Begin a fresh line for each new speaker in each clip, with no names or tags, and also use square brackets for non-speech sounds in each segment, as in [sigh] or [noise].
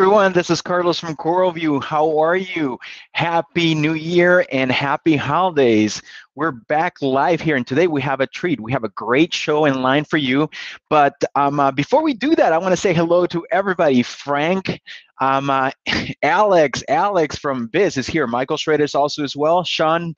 Everyone, this is Carlos from CoralVue. How are you? Happy New Year and happy holidays. We're back live here, and today we have a treat. We have a great show in line for you. But um, uh, before we do that, I want to say hello to everybody. Frank, um, uh, [laughs] Alex, Alex from Biz is here. Michael Schrader is also as well. Sean,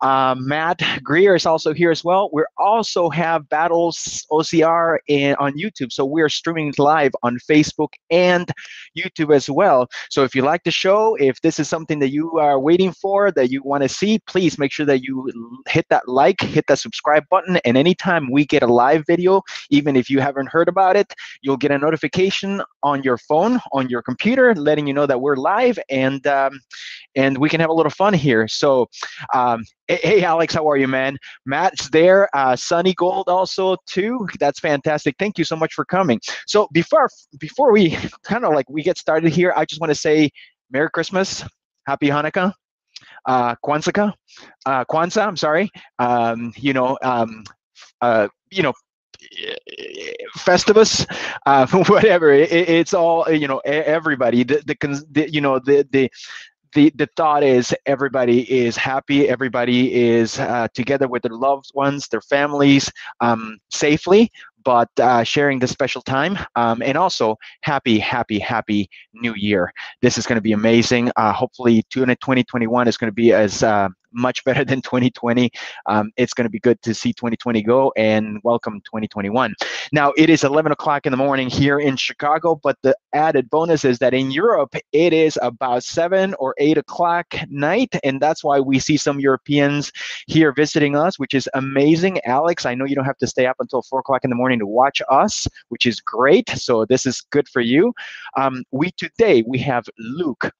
uh, Matt Greer is also here as well. We also have Battles OCR in, on YouTube, so we're streaming live on Facebook and YouTube as well. So if you like the show, if this is something that you are waiting for, that you want to see, please make sure that you hit that like, hit that subscribe button, and anytime we get a live video, even if you haven't heard about it, you'll get a notification on your phone, on your computer, letting you know that we're live and um, and we can have a little fun here. So, um, hey, Alex, how are you, man? Matt's there. Uh, Sunny Gold also too. That's fantastic. Thank you so much for coming. So before before we [laughs] kind of like we get started here, I just want to say Merry Christmas, Happy Hanukkah uh, Kwanzaa, uh, Kwanzaa, I'm sorry, um, you know, um, uh, you know, Festivus, uh, [laughs] whatever. It, it's all you know. Everybody, the, the, the you know the the the, the thought is everybody is happy everybody is uh, together with their loved ones their families um, safely but uh, sharing this special time um, and also happy happy happy new year this is going to be amazing uh, hopefully 2021 is going to be as uh, much better than 2020. Um, it's going to be good to see 2020 go and welcome 2021. Now, it is 11 o'clock in the morning here in Chicago, but the added bonus is that in Europe, it is about 7 or 8 o'clock night, and that's why we see some Europeans here visiting us, which is amazing. Alex, I know you don't have to stay up until 4 o'clock in the morning to watch us, which is great. So this is good for you. Um, we today, we have Luc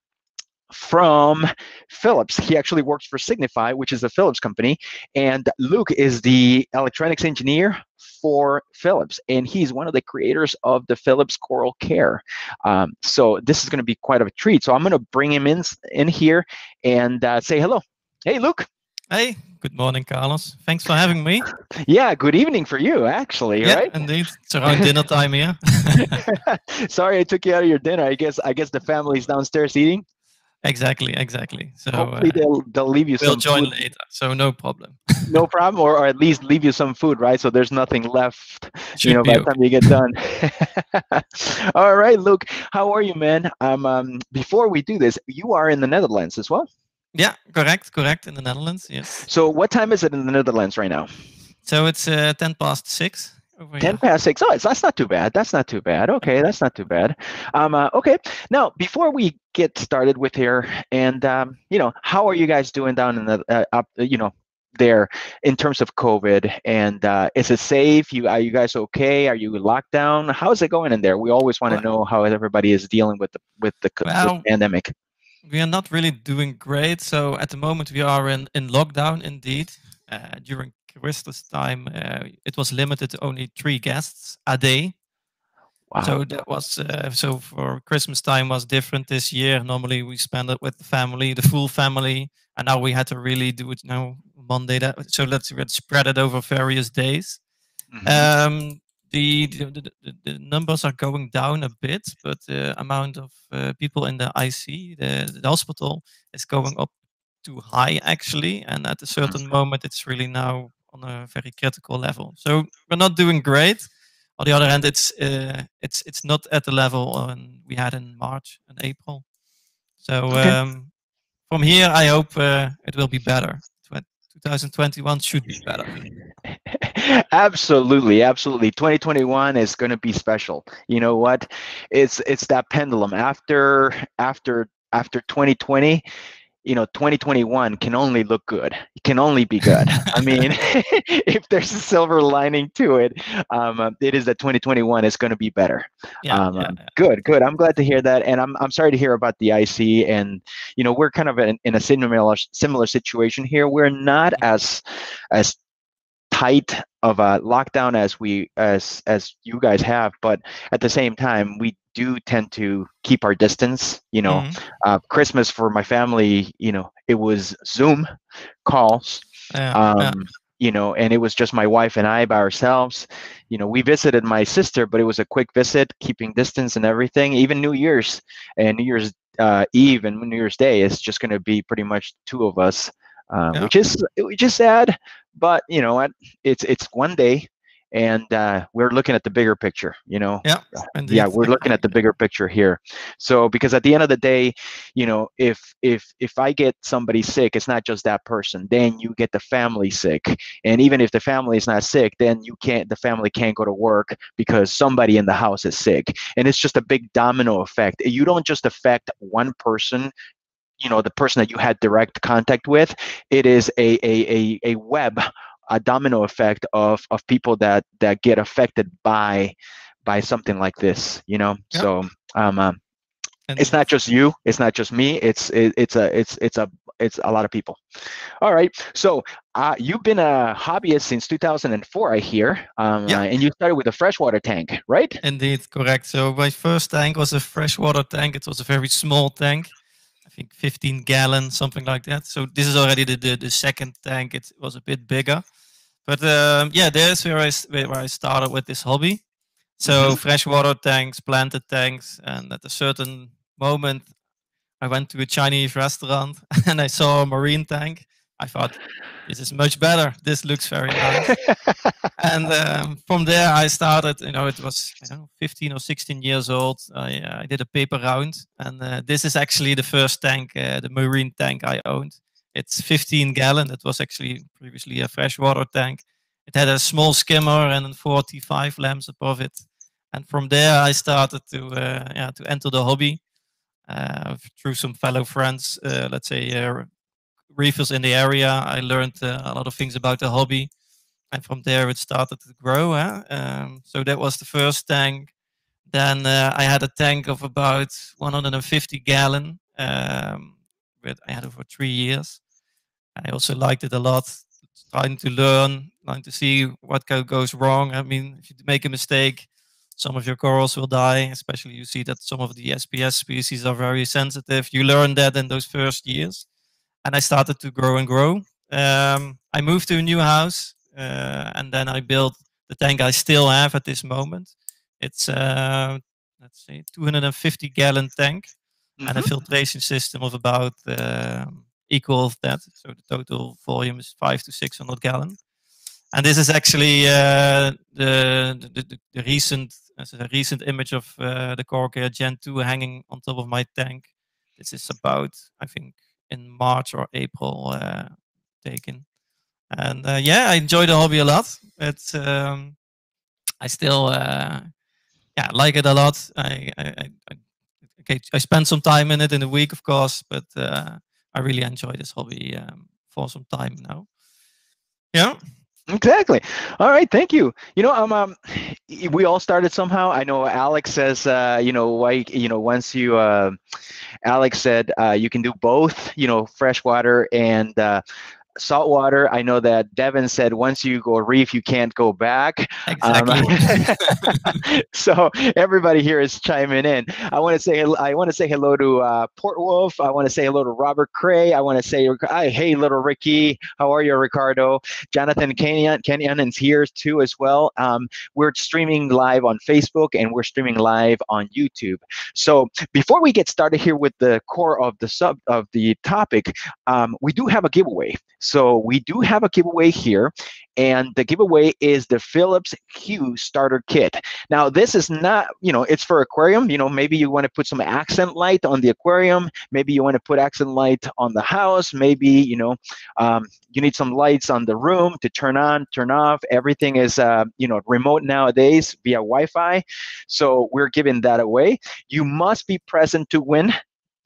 from Philips. He actually works for Signify, which is a Philips company. And Luc is the electronics engineer for Philips, and he's one of the creators of the Philips CoralCare. Um, so this is going to be quite a treat. So I'm going to bring him in in here and uh, say hello. Hey, Luc.
Hey, good morning, Carlos. Thanks for having me.
Yeah, good evening for you, actually.
Yeah,
right?
indeed. It's around dinner time here. [laughs]
Sorry, I took you out of your dinner. I guess I guess the family's downstairs eating.
Exactly, exactly. So
hopefully uh, they'll they'll leave you some.
join
food.
later, so no problem. [laughs]
no problem, or, or at least leave you some food, right? So there's nothing left,
Should
you know, by the time you get done. [laughs] All right, Luc, how are you, man? Um, um, before we do this, you are in the Netherlands as well.
Yeah, correct, correct. In the Netherlands, yes.
So what time is it in the Netherlands right now?
So it's uh, ten past six. Over
10 past six. Oh, it's, that's not too bad. That's not too bad. Okay, that's not too bad. Um, uh, okay, now before we get started with here, and um, you know, how are you guys doing down in the uh, up, you know, there in terms of COVID? And uh, is it safe? You are you guys okay? Are you locked down? How is it going in there? We always want to
Well-
know how everybody is dealing with the with the, with the pandemic.
We are not really doing great. So at the moment we are in in lockdown indeed. Uh, during Christmas time, uh, it was limited to only three guests a day.
Wow.
So that was uh, so for Christmas time was different this year. Normally we spend it with the family, the full family, and now we had to really do it now Monday. That so let's let's spread it over various days.
Mhm.
Um, the, the, the, the- the numbers are going down a bit, but the amount of uh, people in the IC, the, the hospital, is going up too high actually. And at a certain moment, it's really now on a very critical level. So we're not doing great. On the other hand, it's uh, it's it's not at the level um, we had in March and April. So
Okay.
um, from here, I hope uh, it will be better. 2021 should be better. [laughs]
absolutely absolutely 2021 is going to be special you know what it's it's that pendulum after after after 2020 you know 2021 can only look good. It can only be good. [laughs] I mean [laughs] if there's a silver lining to it um, uh, it is that 2021 is going to be better.
Yeah,
um,
yeah,
um,
yeah.
good good. I'm glad to hear that and i'm, I'm sorry to hear about the ic and you know we're kind of in, in a similar similar situation here. We're not as as tight of a lockdown as we as as you guys have but at the same time we do tend to keep our distance you know
Mhm.
uh, christmas for my family you know it was zoom calls
Yeah,
um
yeah.
you know, and it was just my wife and I by ourselves. You know, we visited my sister, but it was a quick visit, keeping distance and everything. Even New Year's and New Year's uh, Eve and New Year's Day is just going to be pretty much two of us, uh, yeah. which is which is sad. But you know what? It's it's one day and uh, we're looking at the bigger picture you know?
Yeah
yeah we're looking at the bigger picture here. So because at the end of the day you know if if if i get somebody sick it's not just that person then you get the family sick. And even if the family is not sick then you can't the family can't go to work because somebody in the house is sick. And it's just a big domino effect. You don't just affect one person you know the person that you had direct contact with it is a a a, a web a domino effect of of people that that get affected by by something like this you know? So um, um it's not just you it's not just me it's it, it's a it's it's a it's a lot of people. All right so uh, you've been a hobbyist since 2004 i hear um, yeah. Uh, and you started with a freshwater tank right?
Indeed correct. So my first tank was a freshwater tank. It was a very small tank i think 15 gallon something like that so this is already the, the, the second tank it was a bit bigger but um, yeah, there's where I where I started with this hobby. So mm-hmm. freshwater tanks, planted tanks, and at a certain moment, I went to a Chinese restaurant [laughs] and I saw a marine tank. I thought, this is much better. This looks very nice. [laughs] and um, from there, I started. You know, it was know, 15 or 16 years old. I, uh, I did a paper round, and uh, this is actually the first tank, uh, the marine tank I owned. It's 15 gallon. It was actually previously a freshwater tank. It had a small skimmer and 45 lamps above it. And from there, I started to uh, yeah to enter the hobby uh, through some fellow friends. Uh, let's say uh, reefers in the area. I learned uh, a lot of things about the hobby, and from there it started to grow. Huh? Um, so that was the first tank. Then uh, I had a tank of about 150 gallon. Um, with I had it for three years. I also liked it a lot, trying to learn, trying to see what goes wrong. I mean, if you make a mistake, some of your corals will die, especially you see that some of the SPS species are very sensitive. You learn that in those first years. And I started to grow and grow. Um, I moved to a new house uh, and then I built the tank I still have at this moment. It's, uh, let's say, 250 gallon tank mm-hmm. and a mm-hmm. filtration system of about um, equal of that. So the total volume is five to 600 gallon. And this is actually uh, the, the, the, the, recent a recent image of uh, the Cork Gen 2 hanging on top of my tank. This is about, I think, in March or April uh, taken. And uh, yeah, I enjoy the hobby a lot. It's um, I still uh, yeah like it a lot. I, I, I, okay, I spend some time in it in a week, of course, but uh, I really enjoy this hobby um, for some time now. Yeah.
Exactly. All right. Thank you. You know, um, um, we all started somehow. I know Alex says, uh, you know, why, you know, once you, uh, Alex said, uh, you can do both, you know, freshwater and, uh, saltwater. I know that Devin said once you go reef, you can't go back.
Exactly.
Um, [laughs] so everybody here is chiming in. I want to say I want to say hello to uh, Port Wolf. I want to say hello to Robert Cray. I want to say hi, hey little Ricky, how are you, Ricardo? Jonathan Kenyon Kenyon is here too as well. Um, we're streaming live on Facebook and we're streaming live on YouTube. So before we get started here with the core of the sub of the topic, um, we do have a giveaway. So we do have a giveaway here, and the giveaway is the Philips Hue starter kit. Now, this is not, you know, it's for aquarium. You know, maybe you want to put some accent light on the aquarium. Maybe you want to put accent light on the house. Maybe, you know, um, you need some lights on the room to turn on, turn off. Everything is, uh, you know, remote nowadays via Wi-Fi. So we're giving that away. You must be present to win.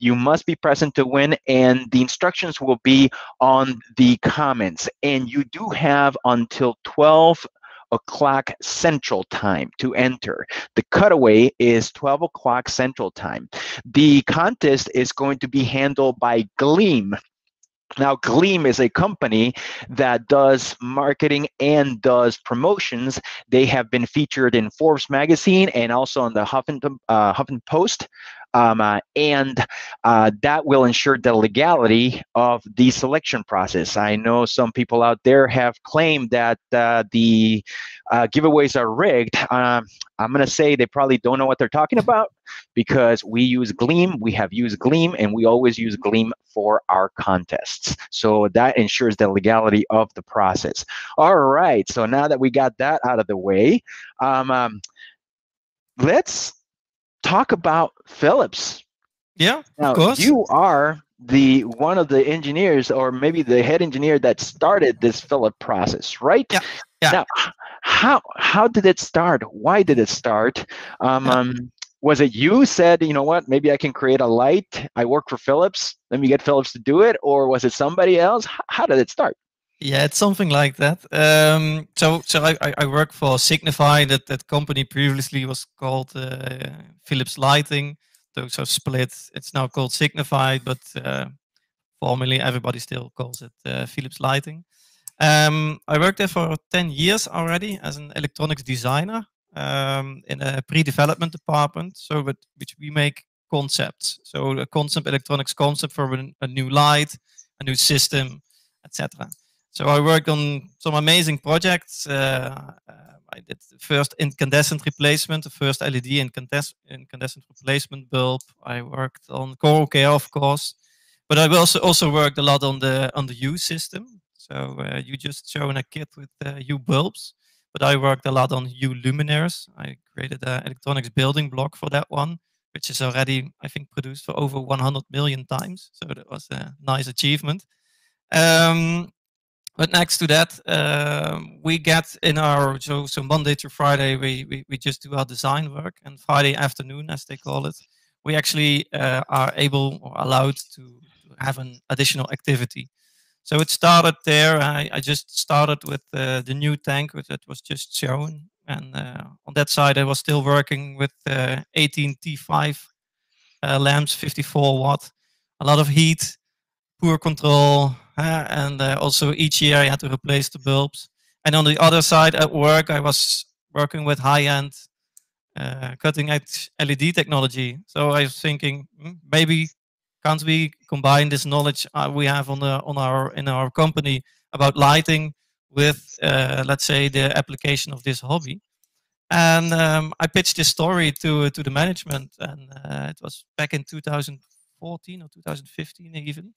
You must be present to win, and the instructions will be on the comments. And you do have until 12 o'clock central time to enter. The cutaway is 12 o'clock central time. The contest is going to be handled by Gleam. Now, Gleam is a company that does marketing and does promotions. They have been featured in Forbes magazine and also on the Huffington, uh, Huffington Post um, uh, and uh, that will ensure the legality of the selection process. I know some people out there have claimed that uh, the uh, giveaways are rigged. Um, I'm going to say they probably don't know what they're talking about because we use Gleam, we have used Gleam, and we always use Gleam for our contests. So that ensures the legality of the process. All right, so now that we got that out of the way, um, um, let's talk about Philips.
Yeah,
now,
of course.
You are the one of the engineers, or maybe the head engineer that started this Philip process, right?
Yeah. Yeah.
Now, how how did it start? Why did it start? Um, yeah. um, was it you said, you know what, maybe I can create a light. I work for Philips. Let me get Philips to do it, or was it somebody else? How did it start?
Yeah, it's something like that. Um, so, so I, I work for Signify. That that company previously was called uh, Philips Lighting. So, so split. It's now called Signify, but uh, formerly everybody still calls it uh, Philips Lighting. Um, I worked there for 10 years already as an electronics designer um, in a pre-development department. So, with, which we make concepts. So, a concept electronics concept for a, a new light, a new system, etc. So, I worked on some amazing projects. Uh, uh, I did the first incandescent replacement, the first LED incandescent, replacement bulb. I worked on CoralCare, of course, but I also also worked a lot on the on the Hue system. So uh, you just shown a kit with uh, Hue bulbs but I worked a lot on Hue luminaires. I created an electronics building block for that one, which is already, I think, produced for over 100 million times. So that was a nice achievement. Um, but next to that, um, we get in our so so Monday to Friday, we, we we just do our design work, and Friday afternoon, as they call it, we actually uh, are able or allowed to have an additional activity. So it started there. I, I just started with uh, the new tank that was just shown. And uh, on that side, I was still working with uh, 18 T5 uh, lamps, 54 watt, a lot of heat, poor control, uh, and uh, also each year I had to replace the bulbs. And on the other side at work, I was working with high-end, cutting-edge LED technology. So I was thinking hmm, maybe can't we combine this knowledge uh, we have on the on our in our company about lighting with uh, let's say the application of this hobby and um, i pitched this story to to the management and uh, it was back in 2014 or 2015 even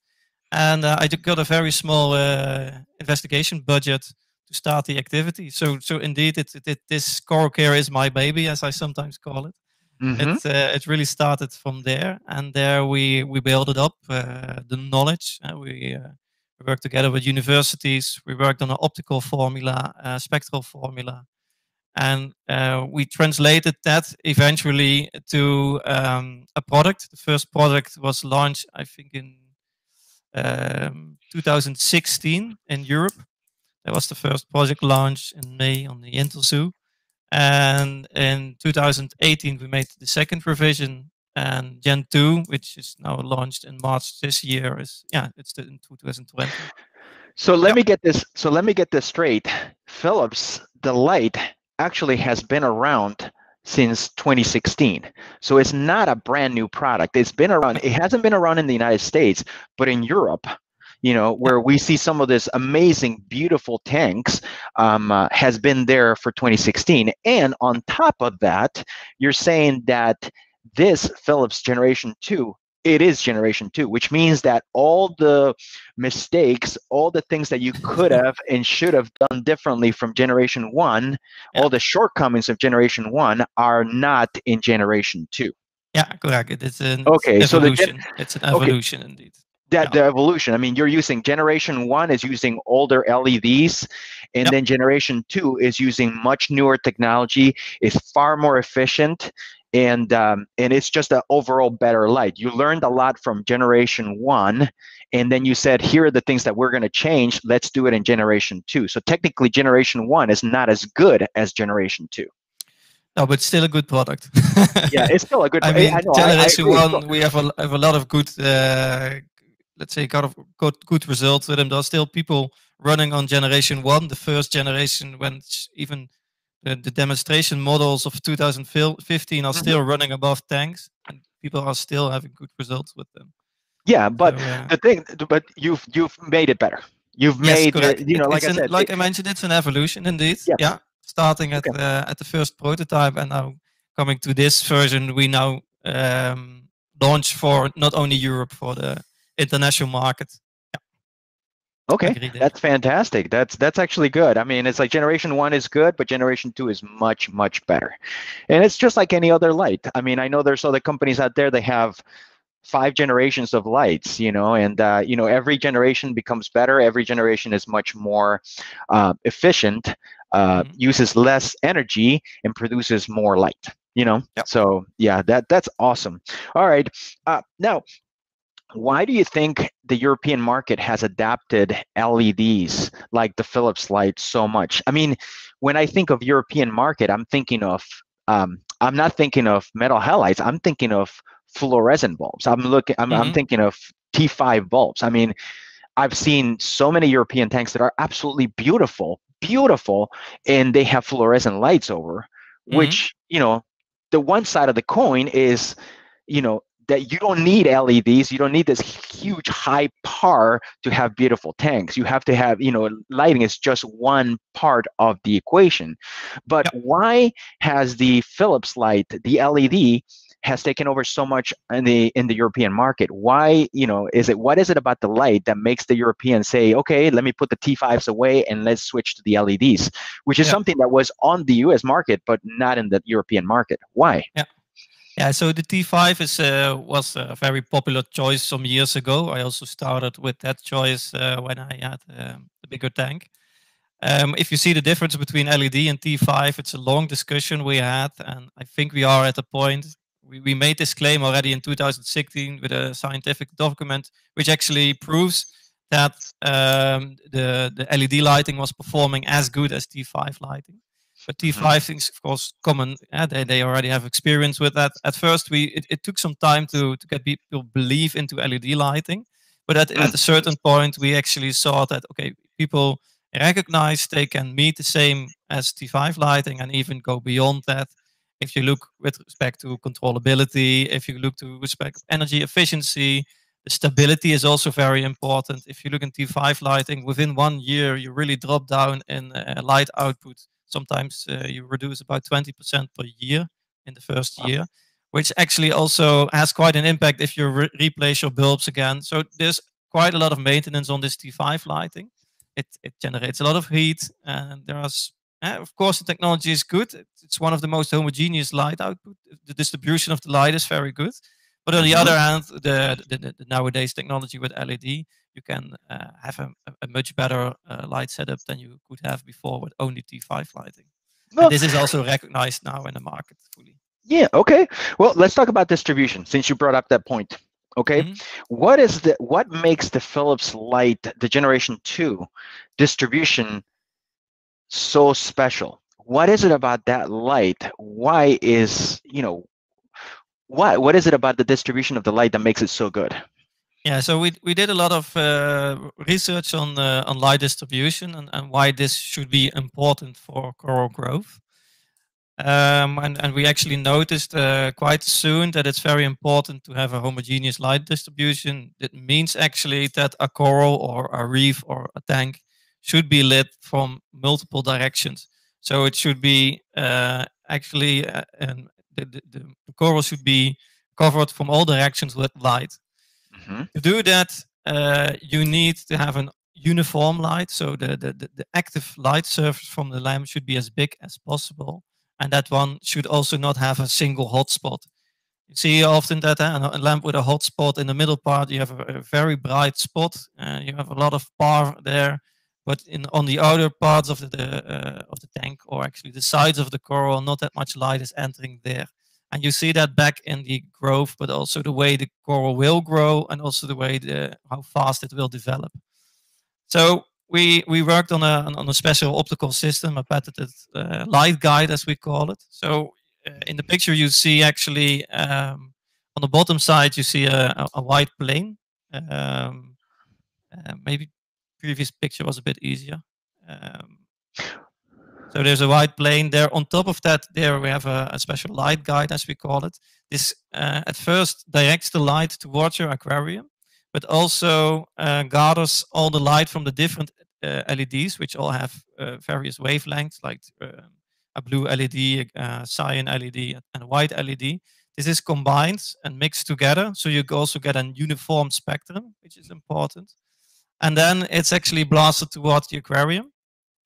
and uh, i got a very small uh, investigation budget to start the activity so so indeed it, it, this CoralCare is my baby as i sometimes call it Mm-hmm. It uh, it really started from there, and there we we built it up uh, the knowledge. Uh, we, uh, we worked together with universities. We worked on an optical formula, uh, spectral formula, and uh, we translated that eventually to um, a product. The first product was launched, I think, in um, 2016 in Europe. That was the first project launch in May on the Interzoo. And in 2018, we made the second revision and Gen 2, which is now launched in March this year, is yeah, it's in 2020.
So let yep. me get this. So let me get this straight. Philips, the light actually has been around since 2016. So it's not a brand new product. It's been around. It hasn't been around in the United States, but in Europe, you know, where we see some of this amazing, beautiful tanks um, uh, has been there for 2016. And on top of that, you're saying that this Philips Generation 2 it is generation two, which means that all the mistakes, all the things that you [laughs] could have and should have done differently from generation one, yeah. all the shortcomings of generation one are not in generation two.
Yeah, correct. It's an okay, evolution. So the gen- it's an evolution okay. indeed
that yeah. the evolution. I mean, you're using generation one is using older LEDs, and yep. then generation two is using much newer technology. It's far more efficient, and um, and it's just an overall better light. You learned a lot from generation one, and then you said, here are the things that we're going to change. Let's do it in generation two. So technically, generation one is not as good as generation two.
No, but still a good product.
yeah, it's still a good. [laughs]
I mean, I know, generation I, I one, we have a have a lot of good uh, let's say kind of good, good results with them. There are still people running on generation one, the first generation when even the, the demonstration models of 2015 are mm-hmm. still running above tanks. And people are still having good results with them.
Yeah, but so, uh, the thing, but you've you've made it better. You've yes, made it, you know, like
an,
I said,
like it, I mentioned, it's an evolution indeed. Yes. Yeah, starting at okay. uh, at the first prototype and now coming to this version, we now um, launch for not only Europe for the international market.
Okay, that's fantastic. That's that's actually good. I mean, it's like generation one is good, but generation two is much much better, and it's just like any other light. I mean, I know there's other companies out there they have five generations of lights, you know, and uh, you know every generation becomes better. Every generation is much more uh, efficient, uh, mm-hmm. uses less energy, and produces more light. You know, yep. so yeah, that that's awesome. All right, uh, now why do you think the European market has adapted LEDs like the Philips light so much? I mean, when I think of European market, I'm thinking of um, I'm not thinking of metal halides. I'm thinking of fluorescent bulbs. I'm looking. I'm, mm-hmm. I'm thinking of T5 bulbs. I mean, I've seen so many European tanks that are absolutely beautiful, beautiful, and they have fluorescent lights over, mm-hmm. which you know, the one side of the coin is, you know, that you don't need LEDs, you don't need this huge high power to have beautiful tanks. You have to have, you know, lighting is just one part of the equation. But yep. why has the Philips light, the LED, has taken over so much in the in the European market? Why, you know, is it what is it about the light that makes the Europeans say, okay, let me put the T5s away and let's switch to the LEDs, which is something that was on the US market but not in the European market. Why?
Yeah. Yeah, so the T5 is uh, was a very popular choice some years ago. I also started with that choice uh, when I had uh, the bigger tank. Um, if you see the difference between LED and T5, it's a long discussion we had, and I think we are at a point. We, we made this claim already in 2016 with a scientific document, which actually proves that um, the the LED lighting was performing as good as T5 lighting. But T5 mm-hmm. things, of course, common. Yeah, they, they already have experience with that. At first, we it, it took some time to, to get people believe into LED lighting. But at, at a certain point, we actually saw that, okay, people recognize they can meet the same as T5 lighting and even go beyond that. If you look with respect to controllability, if you look to respect energy efficiency, the stability is also very important. If you look in T5 lighting, within one year, you really drop down in uh, light output Sometimes uh, you reduce about 20% per year in the first year, which actually also has quite an impact if you re replace your bulbs again. So there's quite a lot of maintenance on this T5 lighting. It, it generates a lot of heat, and there is, uh, of course, the technology is good. It's one of the most homogeneous light output. The distribution of the light is very good. But on the mm-hmm. other hand, the, the, the, nowadays technology with LED, you can uh, have a, a, much better uh, light setup than you could have before with only T5 lighting. Well, this is also recognized now in the market fully.
Yeah. Okay. Well, let's talk about distribution since you brought up that point. Okay. Mm-hmm. What is the what makes the Philips Light, the Generation Two, distribution so special? What is it about that light? Why is you know what what is it about the distribution of the light that makes it so good?
Yeah, so we we did a lot of uh, research on uh, on light distribution and, and why this should be important for coral growth. Um, and, and we actually noticed uh, quite soon that it's very important to have a homogeneous light distribution. It means actually that a coral or a reef or a tank should be lit from multiple directions. So it should be uh, actually uh, an the, the, the coral should be covered from all directions with light. Mm-hmm. To do that, uh, you need to have an uniform light. So the, the, the active light surface from the lamp should be as big as possible. And that one should also not have a single hotspot. You see often that uh, a lamp with a hotspot in the middle part, you have a, a very bright spot. Uh, you have a lot of power there but in on the outer parts of the, uh, of the tank or actually the sides of the coral not that much light is entering there. And you see that back in the growth but also the way the coral will grow and also the way the how fast it will develop. So we we worked on a on a special optical system a patented uh, light guide as we call it. So uh, in the picture you see actually um, on the bottom side you see a, a, a white plane. Um, uh, maybe previous picture was a bit easier. Um, so there's a white plane there. On top of that, there we have a, a, special light guide, as we call it. this uh, at first directs the light towards your aquarium, but also uh, gathers all the light from the different uh, LEDs, which all have uh, various wavelengths, like um, a blue LED, a cyan LED, and a white LED. This is combined and mixed together, so you also get a uniform spectrum, which is important. And then it's actually blasted towards the aquarium.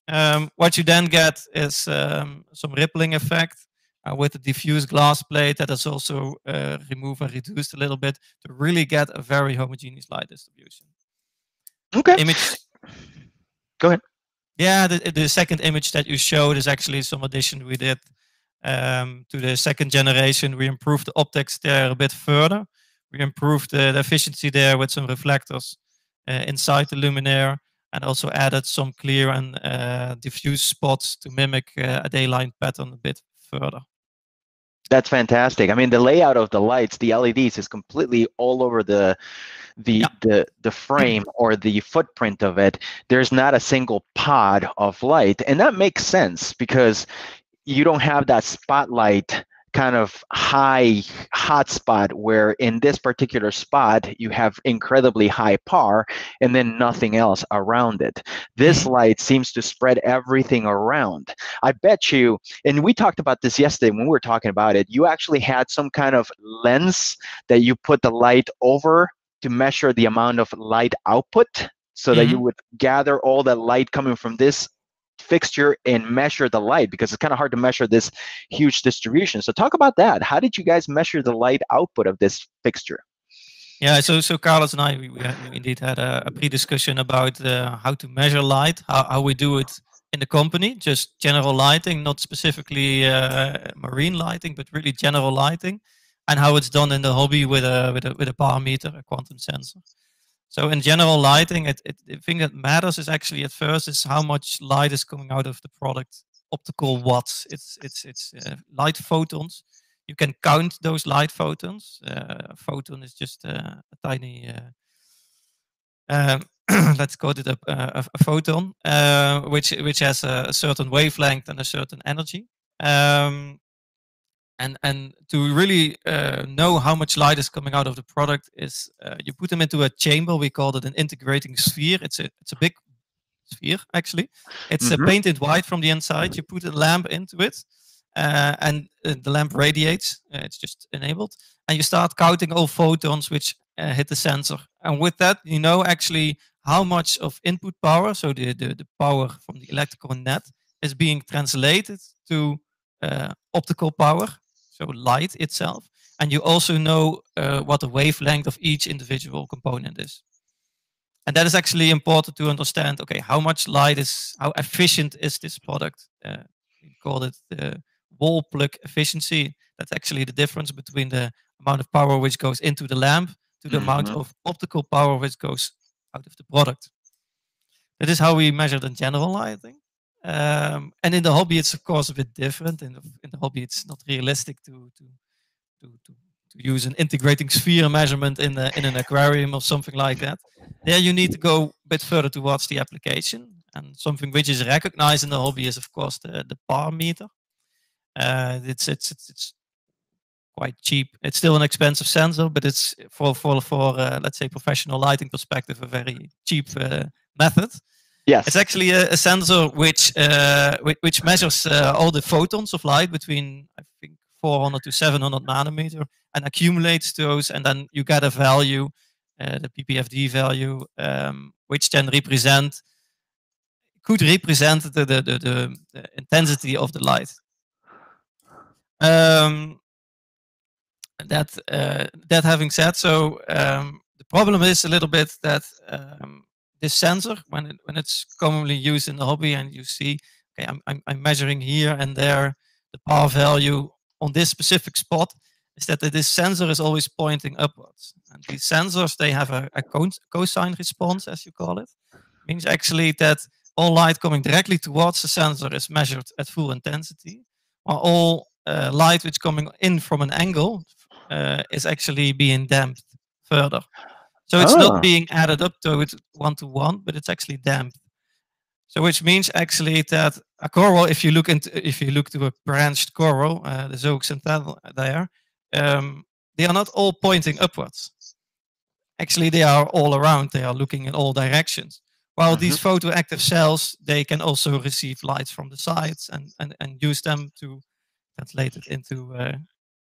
Um, what you then get is um, some rippling effect uh, with the diffuse glass plate that is also uh, removed and reduced a little bit to really get a very homogeneous light distribution.
Okay.
Image.
Go ahead.
Yeah, the, the second image that you showed is actually some addition we did um, to the second generation. We improved the optics there a bit further. We improved the, the efficiency there with some reflectors inside the luminaire and also added some clear and uh, diffuse spots to mimic uh, a daylight pattern a bit further.
That's fantastic. I mean, the layout of the lights, the LEDs, is completely all over the the yeah. the the frame or the footprint of it. There's not a single pod of light, and that makes sense because you don't have that spotlight kind of high hotspot where in this particular spot you have incredibly high par and then nothing else around it. This mm-hmm. light seems to spread everything around. I bet you, and we talked about this yesterday when we were talking about it, you actually had some kind of lens that you put the light over to measure the amount of light output so mm-hmm. that you mm-hmm. would gather all the light coming from this fixture and measure the light because it's kind of hard to measure this huge distribution. So talk about that. How did you guys measure the light output of this fixture?
Yeah, so so Carlos and I we, we, indeed had a, a pre-discussion about uh, how to measure light, how, how we do it in the company, just general lighting, not specifically uh, marine lighting, but really general lighting, and how it's done in the hobby with a with a with a power meter, a quantum sensor. So in general lighting, it, it, the thing that matters is actually at first is how much light is coming out of the product. Optical watts. It's it's it's uh, light photons. You can count those light photons. Uh, a photon is just uh, a tiny. Uh, um, [clears throat] let's call it a, a, a photon, uh, which which has a, a, certain wavelength and a certain energy. Um, and and to really uh, know how much light is coming out of the product is uh, you put them into a chamber we call it an integrating sphere. It's a it's a big sphere actually. It's mm-hmm. painted white from the inside. You put a lamp into it uh, and uh, the lamp radiates uh, it's just enabled. And you start counting all photons which uh, hit the sensor. And with that you know actually how much of input power so the, the, the power from the electrical net is being translated to optical power so light itself. And you also know uh, what the wavelength of each individual component is. And that is actually important to understand, okay, how much light is, how efficient is this product? Uh, we call it the wall plug efficiency. That's actually the difference between the amount of power which goes into the lamp to the mm -hmm. amount of optical power which goes out of the product. That is how we measure the general lighting. Um, and in the hobby, it's of course a bit different. In the, in the hobby, it's not realistic to, to to to use an integrating sphere measurement in the, in an aquarium or something like that. There, you need to go a bit further towards the application. And something which is recognized in the hobby is, of course, the the par meter. Uh, it's, it's it's it's quite cheap. It's still an expensive sensor, but it's for for for uh, let's say professional lighting perspective a very cheap uh, method.
Yes.
It's actually a, a sensor which, uh, which, which measures uh, all the photons of light between I think 400 to 700 nanometer and accumulates those, and then you get a value, uh, the PPFD value, um, which then represent could represent the the, the, the, the intensity of the light. Um, that uh, that having said, so um, the problem is a little bit that um, this sensor when it, when it's commonly used in the hobby and you see okay I'm, I'm, I'm measuring here and there the par value on this specific spot is that this sensor is always pointing upwards. And these sensors they have a, a cosine response as you call it. Means actually that all light coming directly towards the sensor is measured at full intensity while all uh, light which coming in from an angle uh, is actually being damped further so it's not ah. being added up to it one to one, but it's actually damped. So which means actually that a coral, if you look into if you look to a branched coral, uh, the zooxanthellae there, um, they are not all pointing upwards. Actually, they are all around. They are looking in all directions. While mm-hmm. these photoactive cells, they can also receive lights from the sides and, and, and use them to translate it into, uh,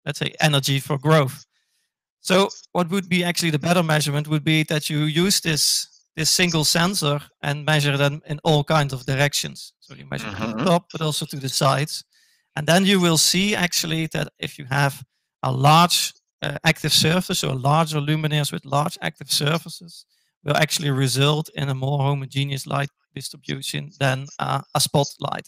let's say, energy for growth. So what would be actually the better measurement would be that you use this this single sensor and measure them in all kinds of directions. So you measure mm-hmm. to the top, but also to the sides. And then you will see actually that if you have a large uh, active surface or larger luminaires with large active surfaces, will actually result in a more homogeneous light distribution than uh, a spotlight.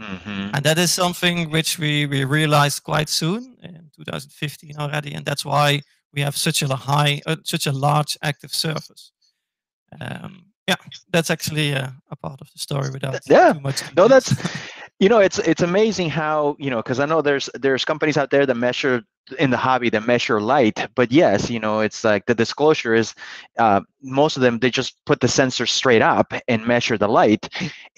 Mm-hmm. And that is something which we, we realized quite soon in 2015 already, and that's why we have such a high, uh, such a large active surface. Um, yeah, that's actually uh, a part of the story without
yeah. No, that's you know it's it's amazing how you know because I know there's there's companies out there that measure in the hobby that measure light but yes you know it's like the disclosure is uh, most of them they just put the sensor straight up and measure the light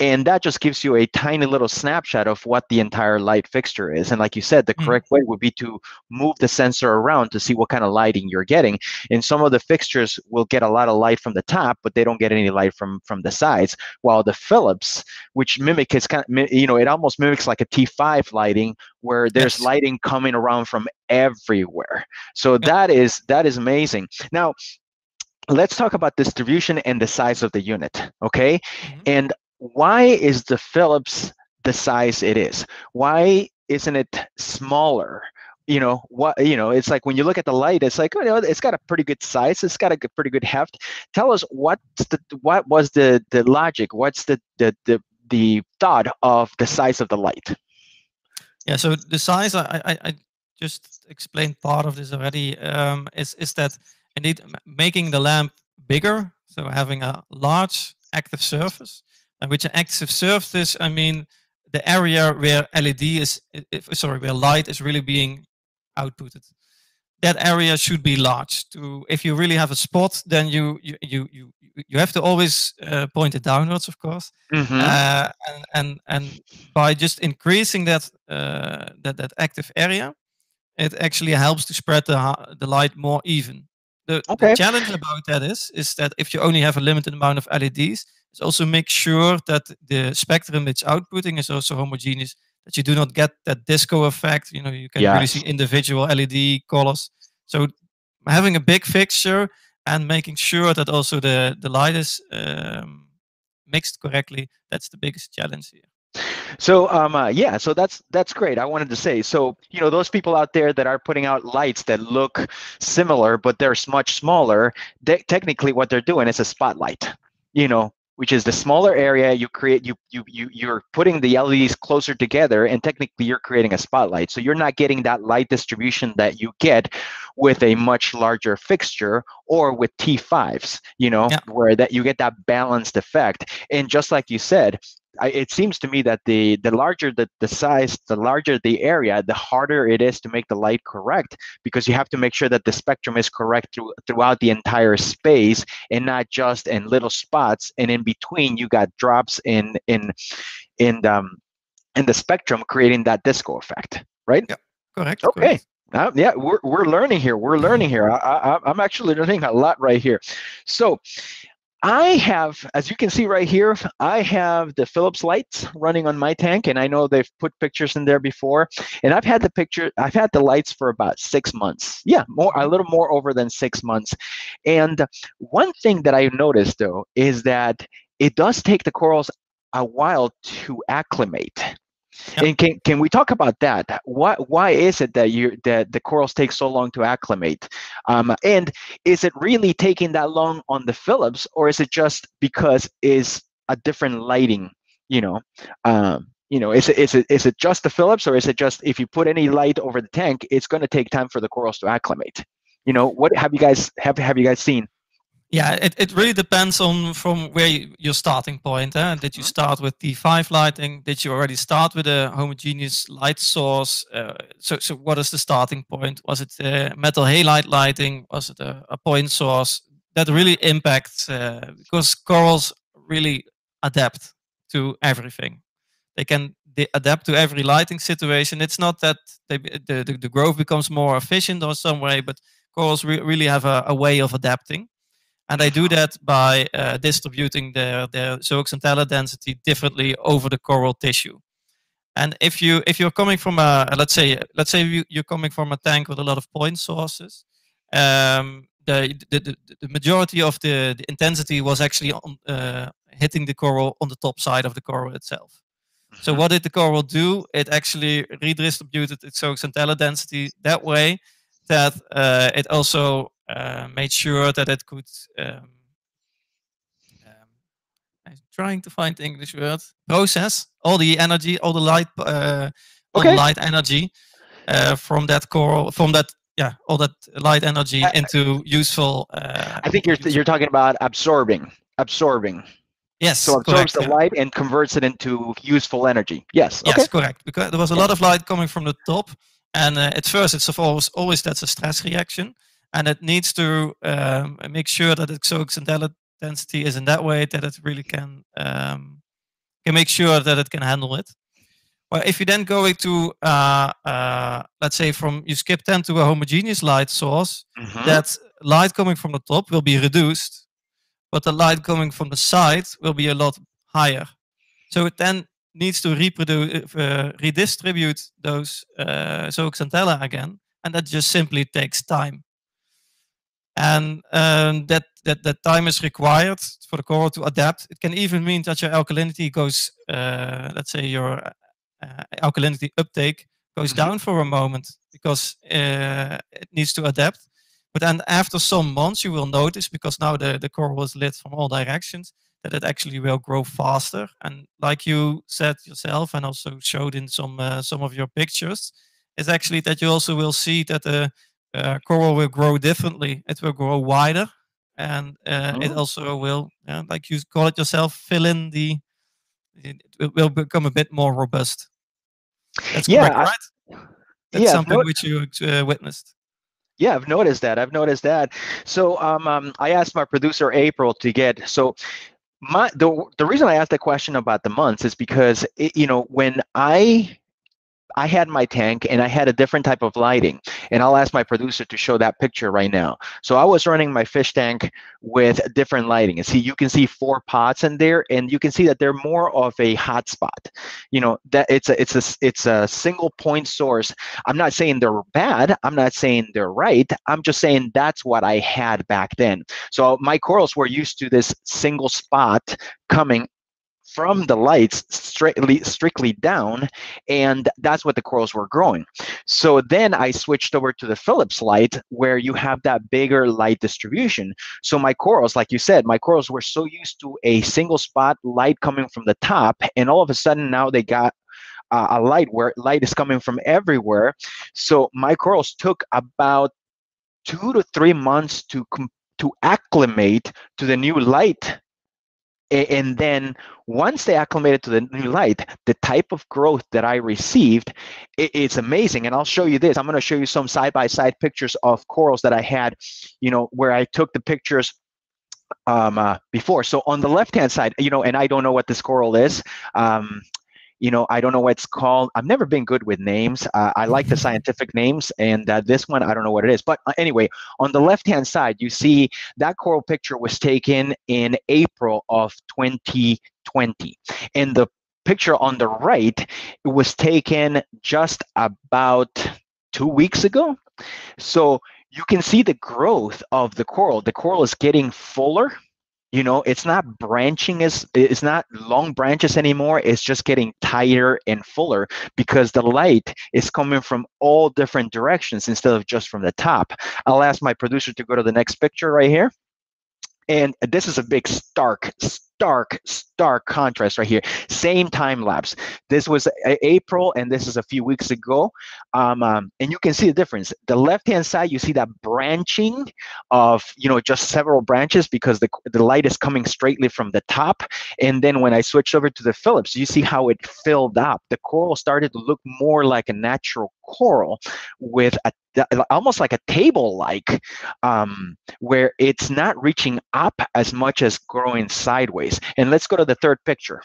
and that just gives you a tiny little snapshot of what the entire light fixture is and like you said the mm-hmm. correct way would be to move the sensor around to see what kind of lighting you're getting and some of the fixtures will get a lot of light from the top but they don't get any light from from the sides while the philips which mimic is kind of you know it almost mimics like a t5 lighting where there's yes. lighting coming around from everywhere. So that is that is amazing. Now, let's talk about distribution and the size of the unit, okay? Mm-hmm. And why is the Philips the size it is? Why isn't it smaller? You know what? You know, it's like when you look at the light, it's like, oh, you know, it's got a pretty good size. It's got a good, pretty good heft. Tell us what's the what was the the logic? What's the the the the thought of the size of the light?
Yeah, so the size, I, I, I just explained part of this already, um, is, is that indeed making the lamp bigger, so having a large active surface, and an active surface, I mean the area where LED is, sorry, where light is really being outputted. That area should be large. To if you really have a spot, then you you you you, you have to always uh, point it downwards, of course, mm-hmm. uh, and, and and by just increasing that uh, that that active area, it actually helps to spread the the light more even. The, okay. the, challenge about that is is that if you only have a limited amount of LEDs, is also make sure that the spectrum it's outputting is also homogeneous. That you do not get that disco effect. You know, you can yes. really see individual LED colors. So having a big fixture and making sure that also the, the light is um, mixed correctly. That's the biggest challenge here.
So um, uh, yeah, so that's that's great. I wanted to say, so you know, those people out there that are putting out lights that look similar but they're much smaller, they, technically what they're doing is a spotlight. You know, which is the smaller area you create you you you you're putting the LEDs closer together and technically you're creating a spotlight so you're not getting that light distribution that you get with a much larger fixture or with T5s you know yeah. where that you get that balanced effect and just like you said I, it seems to me that the the larger the, the size, the larger the area, the harder it is to make the light correct because you have to make sure that the spectrum is correct through, throughout the entire space and not just in little spots. And in between, you got drops in in in um in the spectrum, creating that disco effect, right?
Yeah, correct.
Okay. Correct. Uh, yeah, we're, we're learning here. We're learning here. I, I, I'm actually learning a lot right here. So, I have, as you can see right here, I have the Philips lights running on my tank, and I know they've put pictures in there before. And I've had the picture, I've had the lights for about six months. Yeah, more a little more over than six months. And one thing that I noticed though is that it does take the corals a while to acclimate. Yep. And can, can we talk about that? Why why is it that you that the corals take so long to acclimate? Um, and is it really taking that long on the Philips, or is it just because is a different lighting? You know, um, you know, is it is it is it just the Philips, or is it just if you put any light over the tank, it's going to take time for the corals to acclimate? You know, what have you guys have have you guys seen?
Yeah, it, it really depends on from where you, your starting point. Eh? Did you mm-hmm. start with T5 lighting? Did you already start with a homogeneous light source? Uh, so, so what is the starting point? Was it uh, metal halide lighting? Was it a, a point source? That really impacts uh, because corals really adapt to everything. They can they adapt to every lighting situation. It's not that they, the, the, the growth becomes more efficient or some way, but corals re really have a, a, way of adapting. And they do that by uh, distributing their, their zooxanthellae density differently over the coral tissue. And if you if you're coming from a let's say let's say you, you're coming from a tank with a lot of point sources, um, the, the, the, the majority of the, the intensity was actually on, uh, hitting the coral on the top side of the coral itself. So mm-hmm. what did the coral do? It actually redistributed its zooxanthellae density that way that uh, it also uh, made sure that it could. Um, um, I'm trying to find the English word. Process all the energy, all the light, uh, all okay. the light energy uh, from that coral, from that yeah, all that light energy into useful. Uh,
I think you're useful. you're talking about absorbing, absorbing.
Yes.
So absorbs correct, the yeah. light and converts it into useful energy. Yes.
Yes, okay. correct. Because there was a lot of light coming from the top, and uh, at first it's of always always that's a stress reaction, and it needs to um, make sure that its zooxanthellae density is in that way that it really can um, can make sure that it can handle it. Well, if you then go into uh, uh, let's say, from you skip 10 to a homogeneous light source, mm-hmm. that light coming from the top will be reduced but the light coming from the side will be a lot higher. So it then needs to reproduce, uh, redistribute those uh, zooxanthellae again, and that just simply takes time. And um, that, that, that time is required for the coral to adapt. It can even mean that your alkalinity goes, uh, let's say your uh, alkalinity uptake goes mm-hmm. down for a moment because uh, it needs to adapt. But then after some months, you will notice because now the, the coral is lit from all directions that it actually will grow faster. And like you said yourself, and also showed in some uh, some of your pictures, is actually that you also will see that the uh, coral will grow differently. It will grow wider, and uh, oh. it also will, like you call it yourself, fill in the. It will become a bit more robust. That's yeah, correct, right? That's yeah, something which you uh, witnessed.
Yeah, I've noticed that. I've noticed that. So um, um, I asked my producer April to get so my the the reason I asked the question about the months is because it, you know when I I had my tank and I had a different type of lighting. And I'll ask my producer to show that picture right now. So I was running my fish tank with different lighting. And see, you can see four pots in there, and you can see that they're more of a hotspot. You know, that it's a it's a it's a single point source. I'm not saying they're bad. I'm not saying they're right. I'm just saying that's what I had back then. So my corals were used to this single spot coming from the lights strictly strictly down and that's what the corals were growing. So then i switched over to the philips light where you have that bigger light distribution. So my corals like you said my corals were so used to a single spot light coming from the top and all of a sudden now they got uh, a light where light is coming from everywhere. So my corals took about two to three months to to acclimate to the new light and then once they acclimated to the new light the type of growth that i received it's amazing. And i'll show you this. I'm going to show you some side by side pictures of corals that i had you know where i took the pictures um, uh, before. So on the left hand side you know and i don't know what this coral is um, you know, I don't know what it's called. I've never been good with names. Uh, I like the [laughs] scientific names, and uh, this one, I don't know what it is. But uh, anyway, on the left hand side, you see that coral picture was taken in April of 2020. And the picture on the right it was taken just about two weeks ago. So you can see the growth of the coral. The coral is getting fuller you know it's not branching as it's not long branches anymore. It's just getting tighter and fuller because the light is coming from all different directions instead of just from the top. I'll ask my producer to go to the next picture right here. And this is a big stark stark, stark contrast right here. Same time lapse. This was April, and this is a few weeks ago. Um, um, and you can see the difference. The left-hand side, you see that branching of, you know, just several branches because the, the light is coming straightly from the top. And then when I switched over to the Philips, you see how it filled up. The coral started to look more like a natural coral with a almost like a table like um, where it's not reaching up as much as growing sideways and let's go to the third picture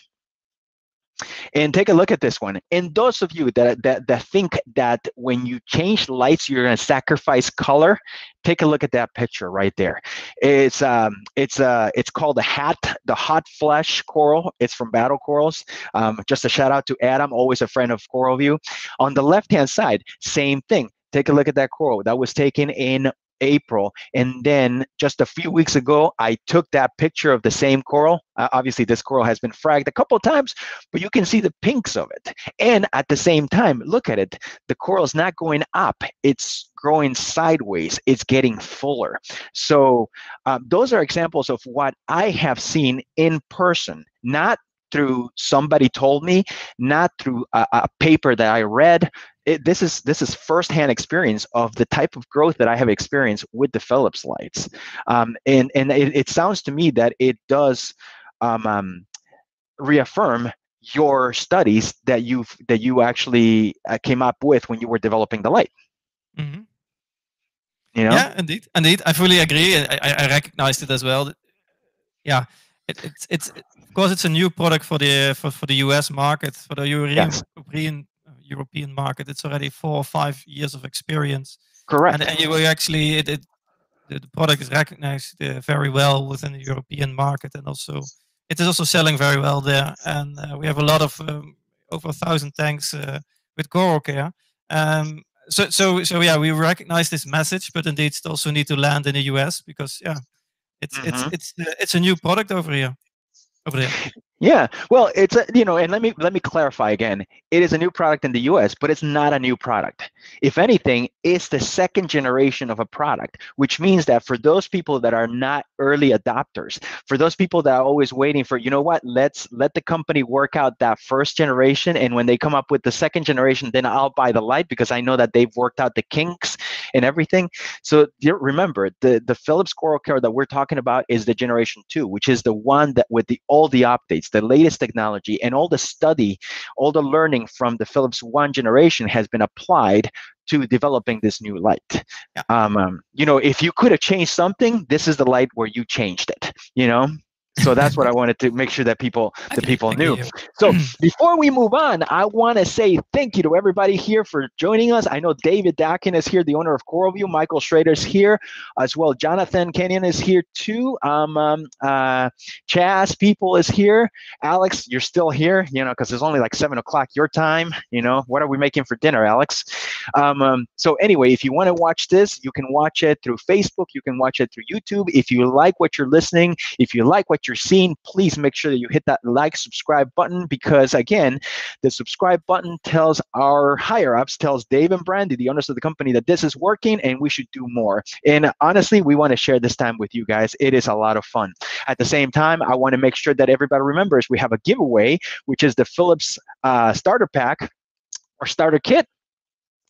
And take a look at this one. And those of you that, that, that think that when you change lights, you're going to sacrifice color, take a look at that picture right there. It's um, it's uh, it's called the hat, the hot flesh coral. It's from Battle Corals. Um, just a shout out to Adam, always a friend of CoralVue. On the left hand side, same thing. Take a look at that coral. That was taken in April. And then just a few weeks ago, I took that picture of the same coral. Uh, obviously, this coral has been fragged a couple of times, but you can see the pinks of it. And at the same time, look at it. The coral is not going up, it's growing sideways, it's getting fuller. So, um, those are examples of what I have seen in person, not through somebody told me, not through a, a paper that I read, it, this is this is firsthand experience of the type of growth that I have experienced with the Philips lights, um, and and it, it, sounds to me that it does um, um, reaffirm your studies that you've that you actually uh, came up with when you were developing the light.
Mm-hmm.
You know?
Yeah, indeed, indeed. I fully agree. I, I recognized it as well. Yeah, it, it's it's of course it's a new product for the for, for the US market for the European yes. European European market. It's already four or five years of experience.
Correct.
And, and you actually it, it the, product is recognized uh, very well within the European market, and also it is also selling very well there. And uh, we have a lot of um, over a thousand tanks uh, with CoralCare. Um, so so so yeah, we recognize this message, but indeed, it also need to land in the US because yeah, it's mm-hmm. it's it's uh, it's a new product over here over there. [laughs]
Yeah, well, it's a you know, and let me let me clarify again. It is a new product in the U.S., but it's not a new product. If anything, it's the second generation of a product, which means that for those people that are not early adopters, for those people that are always waiting for, you know what, let's let the company work out that first generation, and when they come up with the second generation, then I'll buy the light because I know that they've worked out the kinks and everything. So remember, the the Philips CoralCare that we're talking about is the generation two, which is the one that with the all the updates the latest technology, and all the study, all the learning from the Philips One generation has been applied to developing this new light. Um, um, you know, if you could have changed something, this is the light where you changed it. You know so that's what I [laughs] wanted to make sure that people the people knew. So before we move on, I want to say thank you to everybody here for joining us. I know David Dakin is here, the owner of CoralVue. Michael Schrader's here as well. Jonathan Kenyon is here too. Um, um uh, Chaz People is here. Alex, you're still here, you know, because it's only like seven o'clock your time. You know, what are we making for dinner, Alex? Um, um, so anyway, if you want to watch this, you can watch it through Facebook. You can watch it through YouTube. If you like what you're listening, if you like what you're seeing, please make sure that you hit that like, subscribe button because again, the subscribe button tells our higher ups, tells Dave and Brandy, the owners of the company, that this is working and we should do more. And honestly, we want to share this time with you guys. It is a lot of fun. At the same time, I want to make sure that everybody remembers we have a giveaway, which is the Philips uh, starter pack or starter kit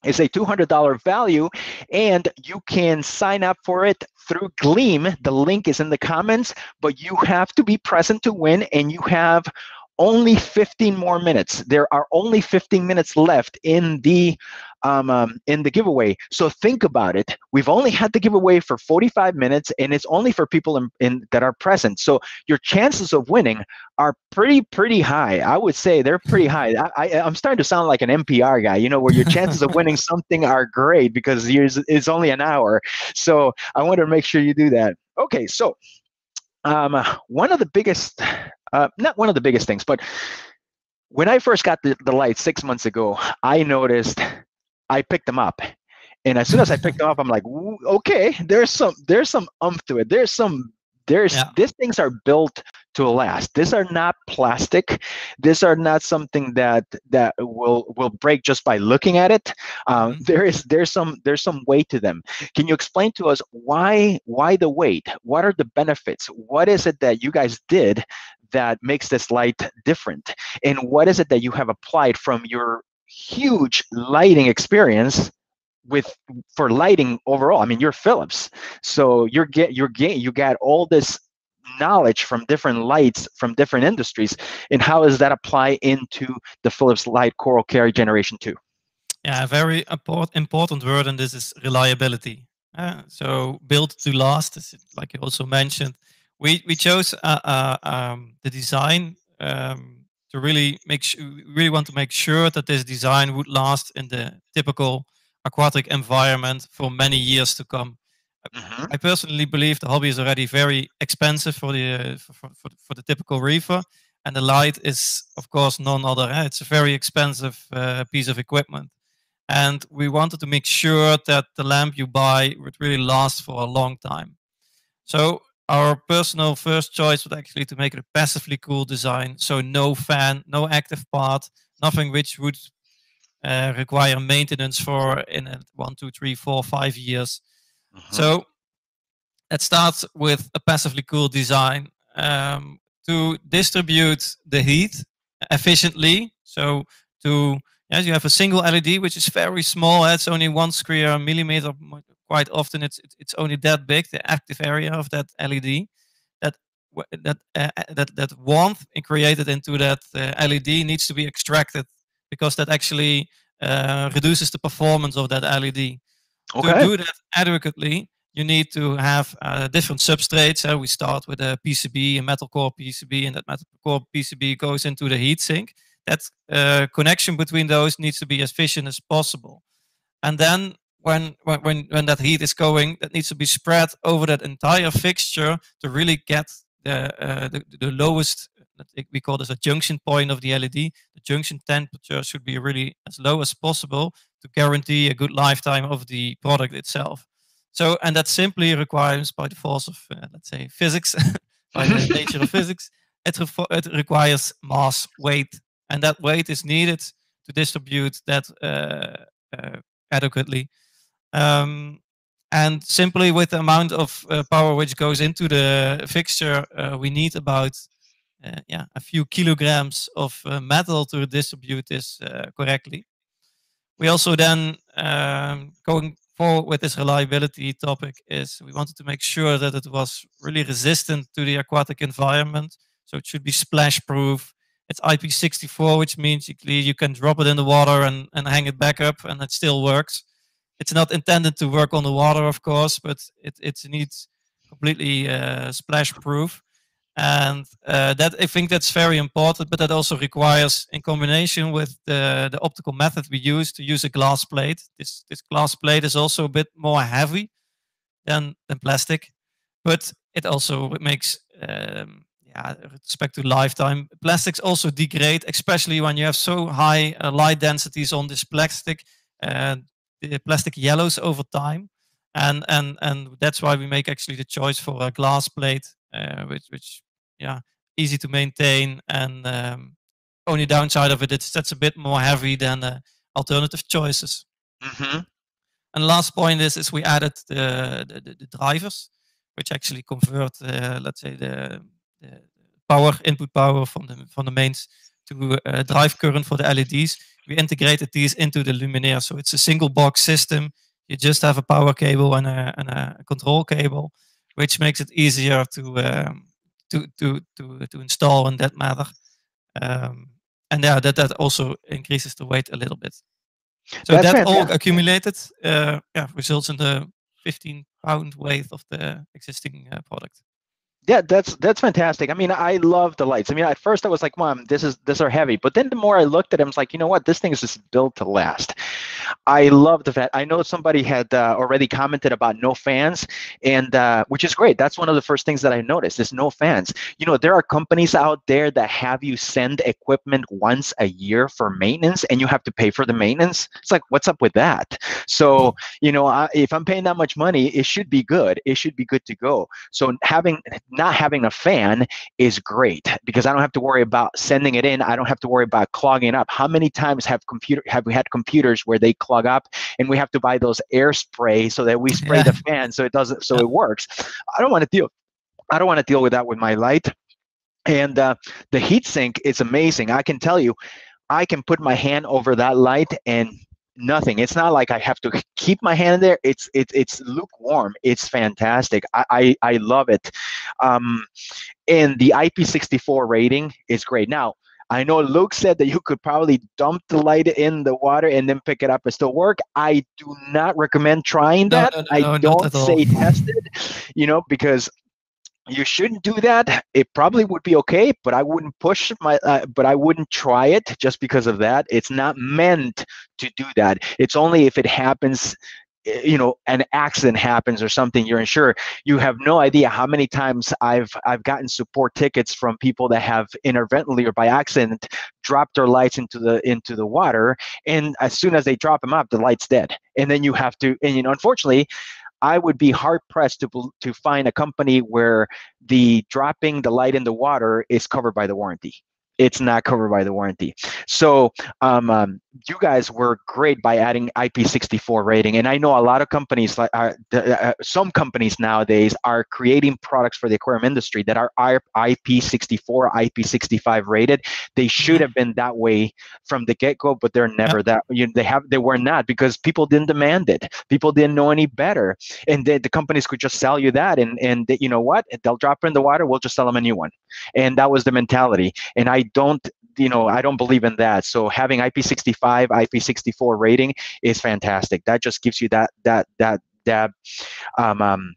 is a $200 value and you can sign up for it through gleam. The link is in the comments but you have to be present to win and you have only 15 more minutes. There are only 15 minutes left in the um, um, in the giveaway. So think about it. We've only had the giveaway for 45 minutes, and it's only for people in, in, that are present. So your chances of winning are pretty pretty high. I would say they're pretty [laughs] high. I, I, am starting to sound like an NPR guy, you know, where your chances of winning [laughs] something are great because it's only an hour. So I want to make sure you do that. Okay, so um, one of the biggest, uh, not one of the biggest things, but when I first got the, the light six months ago, I noticed I picked them up. And as soon as I picked them up, I'm like, okay, there's some there's some umph to it. There's some there's yeah. these things are built to last. These are not plastic. These are not something that that will will break just by looking at it. Um, mm-hmm. there is there's some there's some weight to them. Can you explain to us why why the weight? What are the benefits? What is it that you guys did that makes this light different? And what is it that you have applied from your huge lighting experience with for lighting overall. I mean, you're Philips, so you're get you're getting you got all this knowledge from different lights from different industries, and how does that apply into the Philips Light CoralCare Generation Two?
Yeah, a very important word, and this is reliability. Uh, so built to last, like you also mentioned. We we chose uh, uh, um, the design um, to really make sure, really want to make sure that this design would last in the typical aquatic environment for many years to come. Mm-hmm. I personally believe the hobby is already very expensive for the uh, for, for, for, the typical reefer, and the light is, of course, none other. Eh? It's a very expensive uh, piece of equipment, and we wanted to make sure that the lamp you buy would really last for a long time. So our personal first choice was actually to make it a passively cool design, so no fan, no active part, nothing which would uh, require maintenance for in a one, two, three, four, five years. Mm-hmm. So it starts with a passively cool design um, to distribute the heat efficiently. So to yes, you have a single LED which is very small. It's only one square millimeter quite often it's it's only that big, the active area of that LED, that that uh, that that warmth created into that uh, LED needs to be extracted because that actually uh, reduces the performance of that LED. Okay. To do that adequately, you need to have uh, different substrates. Uh, we start with a PCB, a metal core PCB, and that metal core PCB goes into the heatsink. That uh, connection between those needs to be as efficient as possible. And then when when when that heat is going, that needs to be spread over that entire fixture to really get the uh, the, the lowest. We call this a junction point of the LED. The junction temperature should be really as low as possible to guarantee a good lifetime of the product itself. So, and that simply requires, by the force of, uh, let's say, physics, [laughs] by the [laughs] nature of physics, it, re- it, requires mass, weight, and that weight is needed to distribute that uh, uh, adequately. Um, and simply with the amount of uh, power which goes into the fixture, uh, we need about uh, yeah a few kilograms of uh, metal to distribute this uh, correctly. We also then um, going forward with this reliability topic is we wanted to make sure that it was really resistant to the aquatic environment. So it should be splash proof. It's IP64, which means you, can drop it in the water and, and hang it back up and it still works it's not intended to work on the water, of course, but it it needs completely uh, splash proof, and uh, that I think that's very important. But that also requires, in combination with the the optical method we use, to use a glass plate. This this glass plate is also a bit more heavy than than plastic, but it also makes um, yeah, respect to lifetime. Plastics also degrade, especially when you have so high uh, light densities on this plastic. The plastic yellows over time, and and and that's why we make actually the choice for a glass plate, uh, which which yeah easy to maintain and um, only downside of it it's that's a bit more heavy than uh, alternative choices. Mm-hmm. And last point is is we added the the, the drivers, which actually convert uh, let's say the, the power input power from the from the mains to uh, drive current for the LEDs we integrated these into the luminaire. So it's a single box system. You just have a power cable and a, and a control cable, which makes it easier to um, to, to to to install in that matter. Um, and yeah, that that also increases the weight a little bit. So That's that all accumulated, uh, yeah, results in the 15 pound weight of the existing uh, product
yeah that's that's fantastic. I mean i love the lights. I mean at first i was like mom this is this are heavy. But then the more i looked at them it's like you know what? This thing is just built to last. I love the fact i know somebody had uh, already commented about no fans and uh, which is great. That's one of the first things that i noticed is no fans. You know there are companies out there that have you send equipment once a year for maintenance and you have to pay for the maintenance? It's like what's up with that? So you know I, if i'm paying that much money it should be good. It should be good to go. So having not having a fan is great because I don't have to worry about sending it in. I don't have to worry about clogging up. How many times have computer have we had computers where they clog up and we have to buy those air spray so that we spray yeah. the fan so it doesn't so it works. I don't want to deal. I don't want to deal with that with my light. And uh, the heat sink is amazing. I can tell you, I can put my hand over that light and nothing. It's not like I have to keep my hand there. It's it's it's lukewarm. It's fantastic. I I, I love it. Um, and the IP64 rating is great. Now I know Luc said that you could probably dump the light in the water and then pick it up and still work. I do not recommend trying that. No, no, no, I don't say [laughs] tested, you know, because you shouldn't do that. It probably would be okay, but I wouldn't push my, uh, but I wouldn't try it just because of that. It's not meant to do that. It's only if it happens eh, you know an accident happens or something you're insured you have no idea how many times i've i've gotten support tickets from people that have inadvertently or by accident dropped their lights into the into the water and as soon as they drop them up the light's dead and then you have to and you know unfortunately I would be hard pressed to to find a company where the dropping the light in the water is covered by the warranty it's not covered by the warranty. So um, um, you guys were great by adding IP64 rating, and I know a lot of companies, like uh, uh, some companies nowadays, are creating products for the aquarium industry that are IP64, IP65 rated. They should have been that way from the get-go, but they're never yep. that. You know, they have they were not because people didn't demand it. People didn't know any better, and the, the companies could just sell you that, and and you know what? They'll drop it in the water. We'll just sell them a new one, and that was the mentality. And I don't you know i don't believe in that. So having ip65 ip64 rating is fantastic. That just gives you that that that that um, um,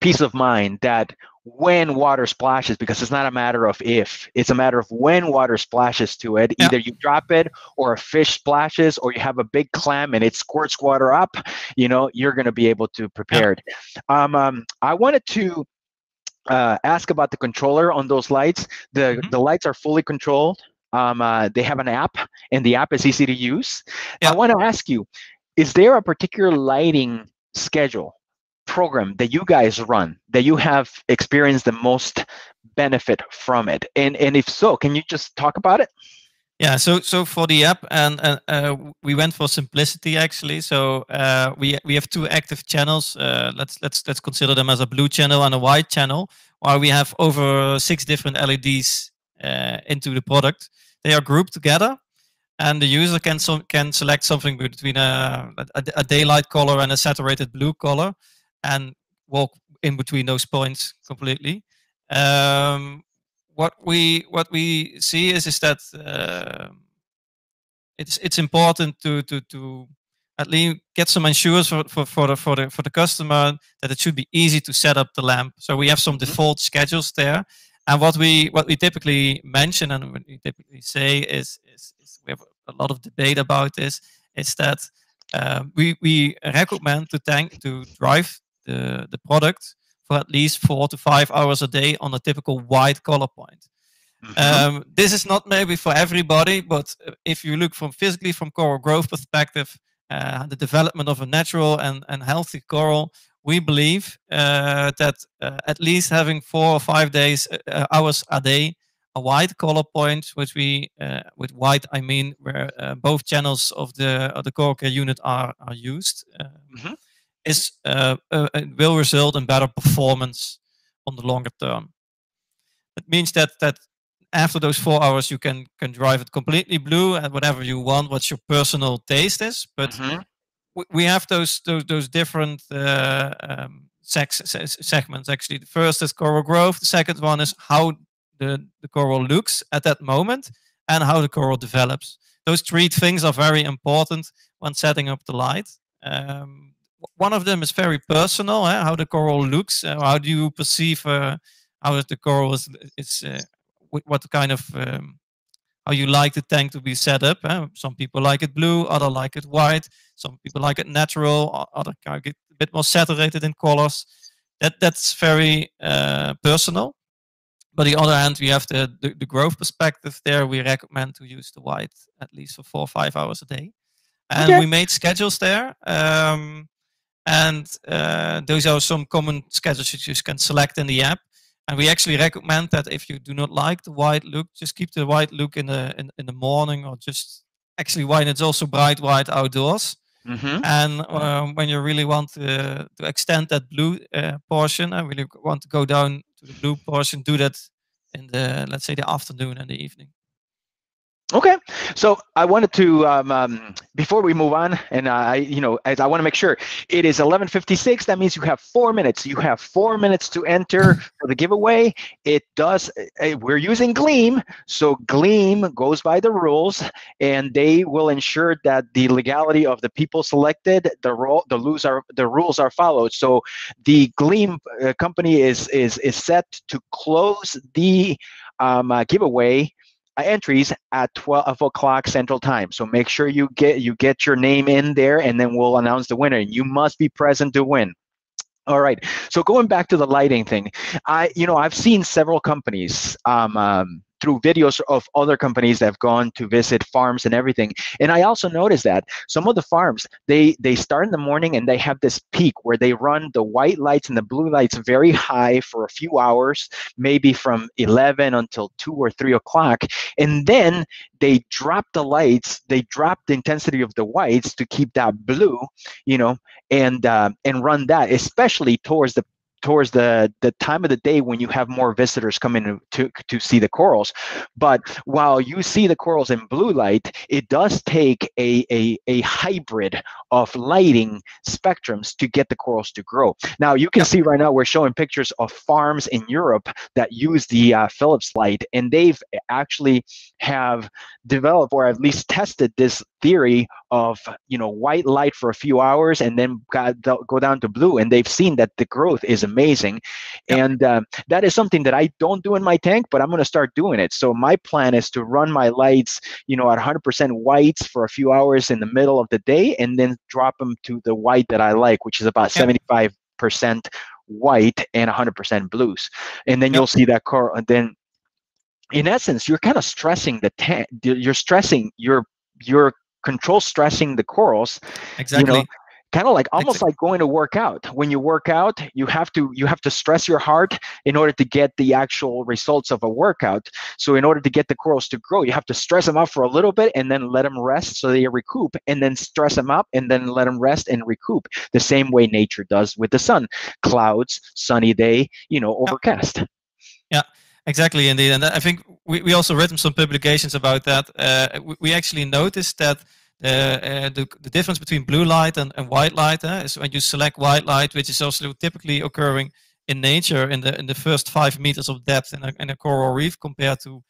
peace of mind that when water splashes because it's not a matter of if it's a matter of when water splashes to it. Yeah. either you drop it or a fish splashes or you have a big clam and it squirts water up you know you're going to be able to prepare it um, um, i wanted to uh, ask about the controller on those lights. The mm-hmm. the lights are fully controlled. Um, uh, they have an app, and the app is easy to use. Yeah. I want to ask you: Is there a particular lighting schedule program that you guys run that you have experienced the most benefit from it? And and if so, can you just talk about it?
Yeah, so so for the app, and uh, we went for simplicity actually. So uh, we we have two active channels. Uh, let's let's let's consider them as a blue channel and a white channel, while we have over six different LEDs uh, into the product. They are grouped together, and the user can so, can select something between a, a, a daylight color and a saturated blue color, and walk in between those points completely. Um, what we what we see is is that uh, it's it's important to to to at least get some assurance for, for, for the for the for the customer that it should be easy to set up the lamp. So we have some mm-hmm. default schedules there. And what we what we typically mention and what we typically say is, is, is we have a lot of debate about this, is that uh, we, we recommend to tank to drive the, the product for at least four to five hours a day on a typical white color point. Mm-hmm. Um, this is not maybe for everybody, but if you look from physically from coral growth perspective, uh, the development of a natural and, and healthy coral, we believe uh, that uh, at least having four or five days uh, uh, hours a day, a white color point, which we uh, with white I mean where both channels of the of the coral care unit are are used. Um, mm-hmm is uh, uh, will result in better performance on the longer term. It means that that after those four hours you can can drive it completely blue and whatever you want, what your personal taste is. But mm-hmm. we, we have those those those different uh, um, sex, segments actually. The first is coral growth. The second one is how the the coral looks at that moment and how the coral develops. Those three things are very important when setting up the light. Um, one of them is very personal. Eh? How the coral looks. Uh, how do you perceive uh, how the coral is? is uh, what kind of um, how you like the tank to be set up. Eh? Some people like it blue, other like it white. Some people like it natural, other like it a bit more saturated in colors. That that's very uh, personal. But the other hand, we have the, the, the growth perspective. There, we recommend to use the white at least for four or five hours a day and okay. we made schedules there. Um, and uh, those are some common schedules that you can select in the app. And we actually recommend that if you do not like the white look, just keep the white look in the in, in the morning or just actually when it's also bright white outdoors. Mm-hmm. And um, when you really want to, to extend that blue uh, portion and really want to go down to the blue portion, do that in the let's say the afternoon and the evening.
Okay, so I wanted to um, um, before we move on, and I, you know, as I want to make sure it is 11:56. That means you have four minutes. You have four minutes to enter for the giveaway. It does. Uh, we're using Gleam, so Gleam goes by the rules, and they will ensure that the legality of the people selected, the role, the rules are the rules are followed. So the Gleam uh, company is is is set to close the um, uh, giveaway entries at 12 o'clock central time. So make sure you get you get your name in there and then we'll announce the winner. You must be present to win. All right. So going back to the lighting thing i you know i've seen several companies um, um through videos of other companies that have gone to visit farms and everything. And I also noticed that some of the farms they they start in the morning and they have this peak where they run the white lights and the blue lights very high for a few hours, maybe from 11 until 2 or 3 o'clock, and then they drop the lights, they drop the intensity of the whites to keep that blue, you know, and uh, and run that, especially towards the towards the the time of the day when you have more visitors coming to to see the corals. But while you see the corals in blue light it does take a a, a hybrid of lighting spectrums to get the corals to grow. Now you can see right now we're showing pictures of farms in europe that use the uh, philips light and they've actually have developed or at least tested this theory of you know white light for a few hours and then got, go down to blue and they've seen that the growth is amazing yep. and uh, that is something that i don't do in my tank but i'm going to start doing it so my plan is to run my lights you know at 100% whites for a few hours in the middle of the day and then drop them to the white that i like which is about yep. 75% white and 100% blues and then yep. you'll see that car and then in essence you're kind of stressing the tank you're stressing your your control stressing the corals
exactly you know,
kind of like almost exactly. like going to work out. When you work out you have to you have to stress your heart in order to get the actual results of a workout. So in order to get the corals to grow you have to stress them up for a little bit and then let them rest so they recoup and then stress them up and then let them rest and recoup the same way nature does with the sun. Clouds sunny day you know overcast.
Yeah exactly indeed and i think we, we also read some publications about that uh, we, we actually noticed that uh, uh, the, the difference between blue light and, and white light uh, is when you select white light, which is also typically occurring in nature in the in the first five meters of depth in a, in a coral reef compared to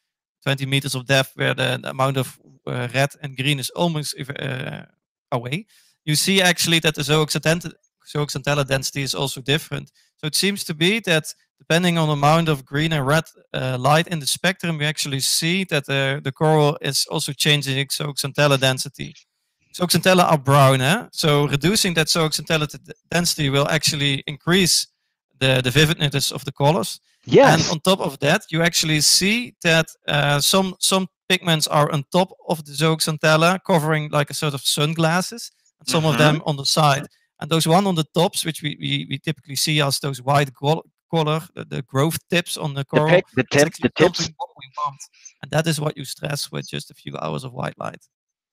20 meters of depth where the, the amount of uh, red and green is almost uh, away. You see actually that the zooxanthellae density is also different. So it seems to be that depending on the amount of green and red uh, light in the spectrum, we actually see that the, the coral is also changing its zooxanthellae density. Zooxanthellae are brown, eh? so reducing that zooxanthellae density will actually increase the, the vividness of the colors.
Yes.
And on top of that, you actually see that uh, some some pigments are on top of the zooxanthellae, covering like a sort of sunglasses, and some mm-hmm. of them on the side. And those one on the tops, which we, we, we typically see as those white color, the, the growth tips on the coral.
The, the tips, the tips.
And that is what you stress with just a few hours of white light.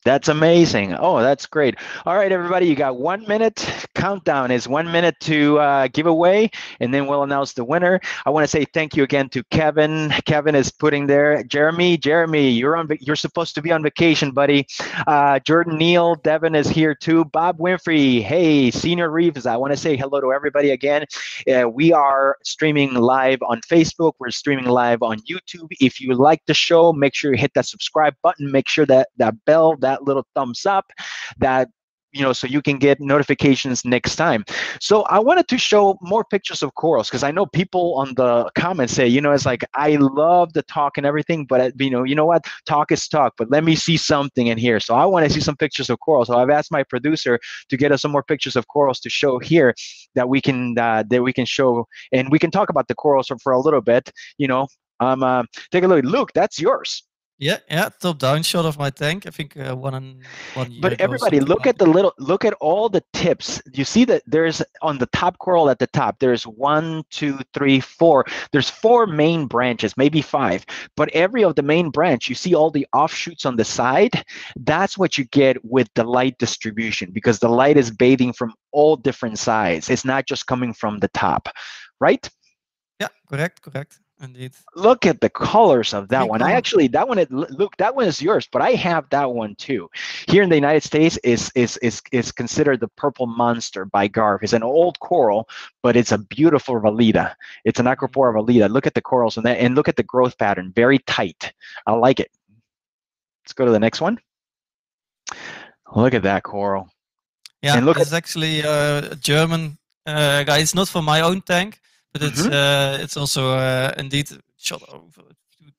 That's amazing. Oh, that's great. All right, everybody, you got one minute. Countdown is one minute to uh, give away, and then we'll announce the winner. I want to say thank you again to Kevin. Kevin is putting there. Jeremy, Jeremy, you're on. You're supposed to be on vacation, buddy. Uh, Jordan Neal, Devin is here too. Bob Winfrey, hey, Senior Reeves. I want to say hello to everybody again. Uh, we are streaming live on Facebook. We're streaming live on YouTube. If you like the show, make sure you hit that subscribe button. Make sure that that bell. That that little thumbs up that you know so you can get notifications next time. So i wanted to show more pictures of corals because i know people on the comments say you know it's like i love the talk and everything but uh, you know you know what? Talk is talk but let me see something in here. So i want to see some pictures of corals. So i've asked my producer to get us some more pictures of corals to show here that we can uh, that we can show and we can talk about the corals for, for a little bit you know. Um uh, take a look. Luc that's yours
yeah, yeah, top down shot of my tank. I think uh, one and one.
But everybody, look like at the little, look at all the tips. You see that there's on the top coral at the top. There's one, two, three, four. There's four main branches, maybe five. But every of the main branch, you see all the offshoots on the side. That's what you get with the light distribution because the light is bathing from all different sides. It's not just coming from the top, right?
Yeah, correct, correct. Indeed.
Look at the colors of that
Pretty
one. I actually that one. It, look, that one is yours, but I have that one too. Here in the United States, is is is is considered the Purple Monster by Garf. It's an old coral, but it's a beautiful Valida. It's an Acropora Valida. Look at the corals and that, and look at the growth pattern. Very tight. I like it. Let's go to the next one. Look at that coral.
Yeah,
And look
it's actually uh, a German uh, guy. It's not for my own tank, but it's
Mhm.
uh, it's also uh, indeed shot over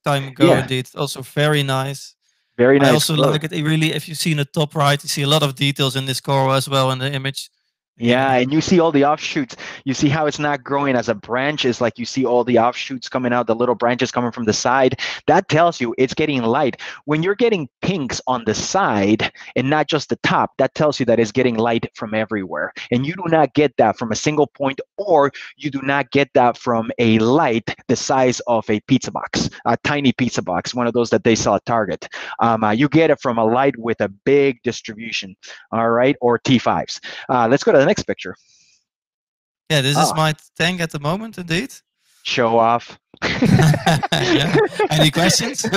time ago.
Yeah.
Indeed, also very nice.
Very nice.
I also like it. it Really, if you see in the top right, you see a lot of details in this coral as well in the image.
Yeah, and you see all the offshoots. You see how it's not growing as a branch. It's like you see all the offshoots coming out, the little branches coming from the side. That tells you it's getting light. When you're getting pinks on the side and not just the top, that tells you that it's getting light from everywhere. And you do not get that from a single point, or you do not get that from a light the size of a pizza box, a tiny pizza box, one of those that they sell at Target. Um, uh, you get it from a light with a big distribution, all right, or T5s. Uh, let's go to the next picture.
Yeah, this is
Ah.
my tank at the moment, indeed.
Show off. [laughs]
yeah. Any questions? [laughs]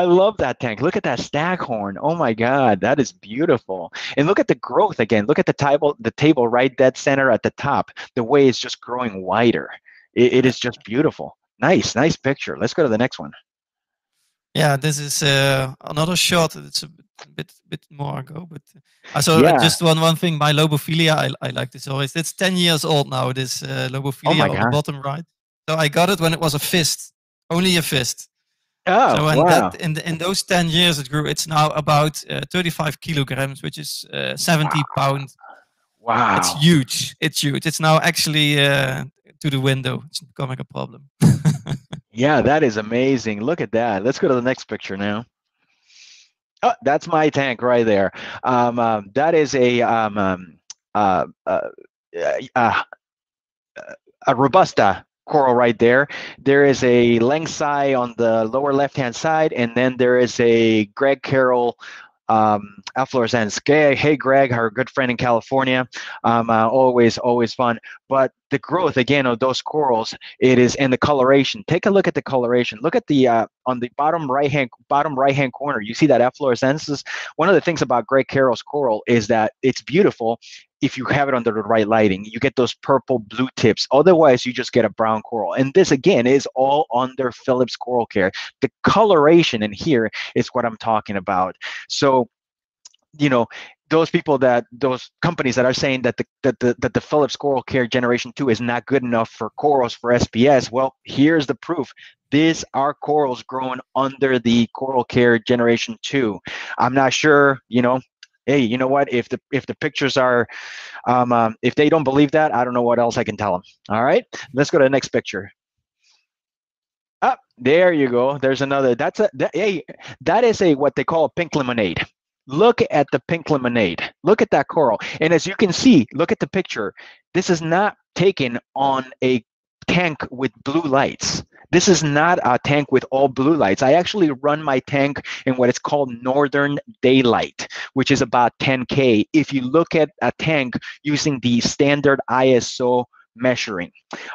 I love that tank. Look at that staghorn. Oh my God, that is beautiful. And look at the growth again. Look at the table, the table right dead center at the top. The way it's just growing wider. It, it is just beautiful. Nice, nice picture. Let's go to the next one.
Yeah, this is uh, another shot. It's a bit, bit, bit more ago, but uh, so
Yeah.
just one one thing. My lobophyllia, I, I like this always. It's ten years old now. This uh, lobophyllia
my
on the bottom right. So I got it when it was a fist, only a fist.
Oh,
so and
wow.
that in the, in those ten years it grew. It's now about uh, thirty five kilograms, which is uh, seventy pound.
wow.
It's huge. It's huge. It's now actually uh, to the window. It's becoming a problem. [laughs]
Yeah, that is amazing. Look at that. Let's go to the next picture now. Oh, that's my tank right there. Um, um, that is a um, um, uh, uh, uh, uh, a robusta coral right there. There is a Langsai on the lower left-hand side, and then there is a Greg Carroll um, Efflorescens. Hey, hey, Greg, our good friend in California. Um, uh, always, always fun. But the growth again of those corals, it is in the coloration. Take a look at the coloration. Look at the uh, on the bottom right hand bottom right hand corner. You see that efflorescences. One of the things about Greg Carroll's coral is that it's beautiful if you have it under the right lighting. You get those purple blue tips. Otherwise, you just get a brown coral. And this again is all under Philips Coral Care. The coloration in here is what I'm talking about. So, you know, those people that those companies that are saying that the that the that the Philips Coral Care Generation 2 is not good enough for corals for SPS, well, here's the proof. These are corals growing under the CoralCare Generation 2. I'm not sure, you know, hey, you know what? If the if the pictures are um, um if they don't believe that, I don't know what else I can tell them. All right, let's go to the next picture. Up there you go. There's another. That's a that, hey, that is a what they call a pink lemonade. Look at the pink lemonade. Look at that coral. And as you can see, look at the picture. This is not taken on a tank with blue lights. This is not a tank with all blue lights. I actually run my tank in what is called northern daylight, which is about 10K. If you look at a tank using the standard ISO measuring.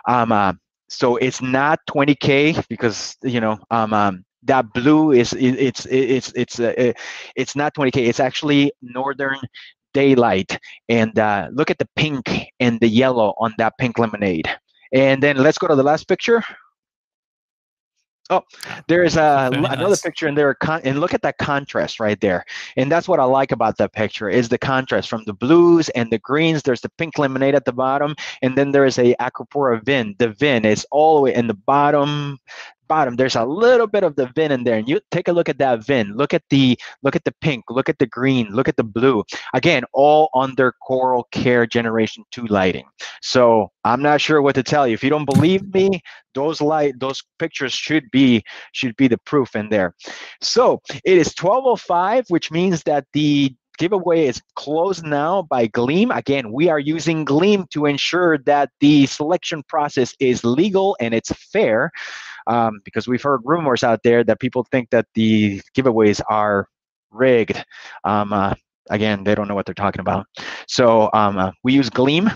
Um, uh, so it's not 20K because, you know, um, um, that blue is it, it's it's it's uh, it, it's not 20k it's actually northern daylight and uh, look at the pink and the yellow on that pink lemonade and then let's go to the last picture oh there's a,
Very
another
nice.
picture and there con- and look at that contrast right there. And that's what i like about that picture is the contrast from the blues and the greens. There's the pink lemonade at the bottom and then there is a acropora vin the vin. Is all the way in the bottom bottom there's a little bit of the vin in there and you take a look at that vin. Look at the look at the pink look at the green look at the blue. Again all under CoralCare generation 2 lighting. So i'm not sure what to tell you. If you don't believe me those light those pictures should be should be the proof in there. So it is 1205 which means that the giveaway is closed now by Gleam. Again, we are using Gleam to ensure that the selection process is legal and it's fair um, because we've heard rumors out there that people think that the giveaways are rigged. Um, uh, again, they don't know what they're talking about. So um, uh, we use Gleam.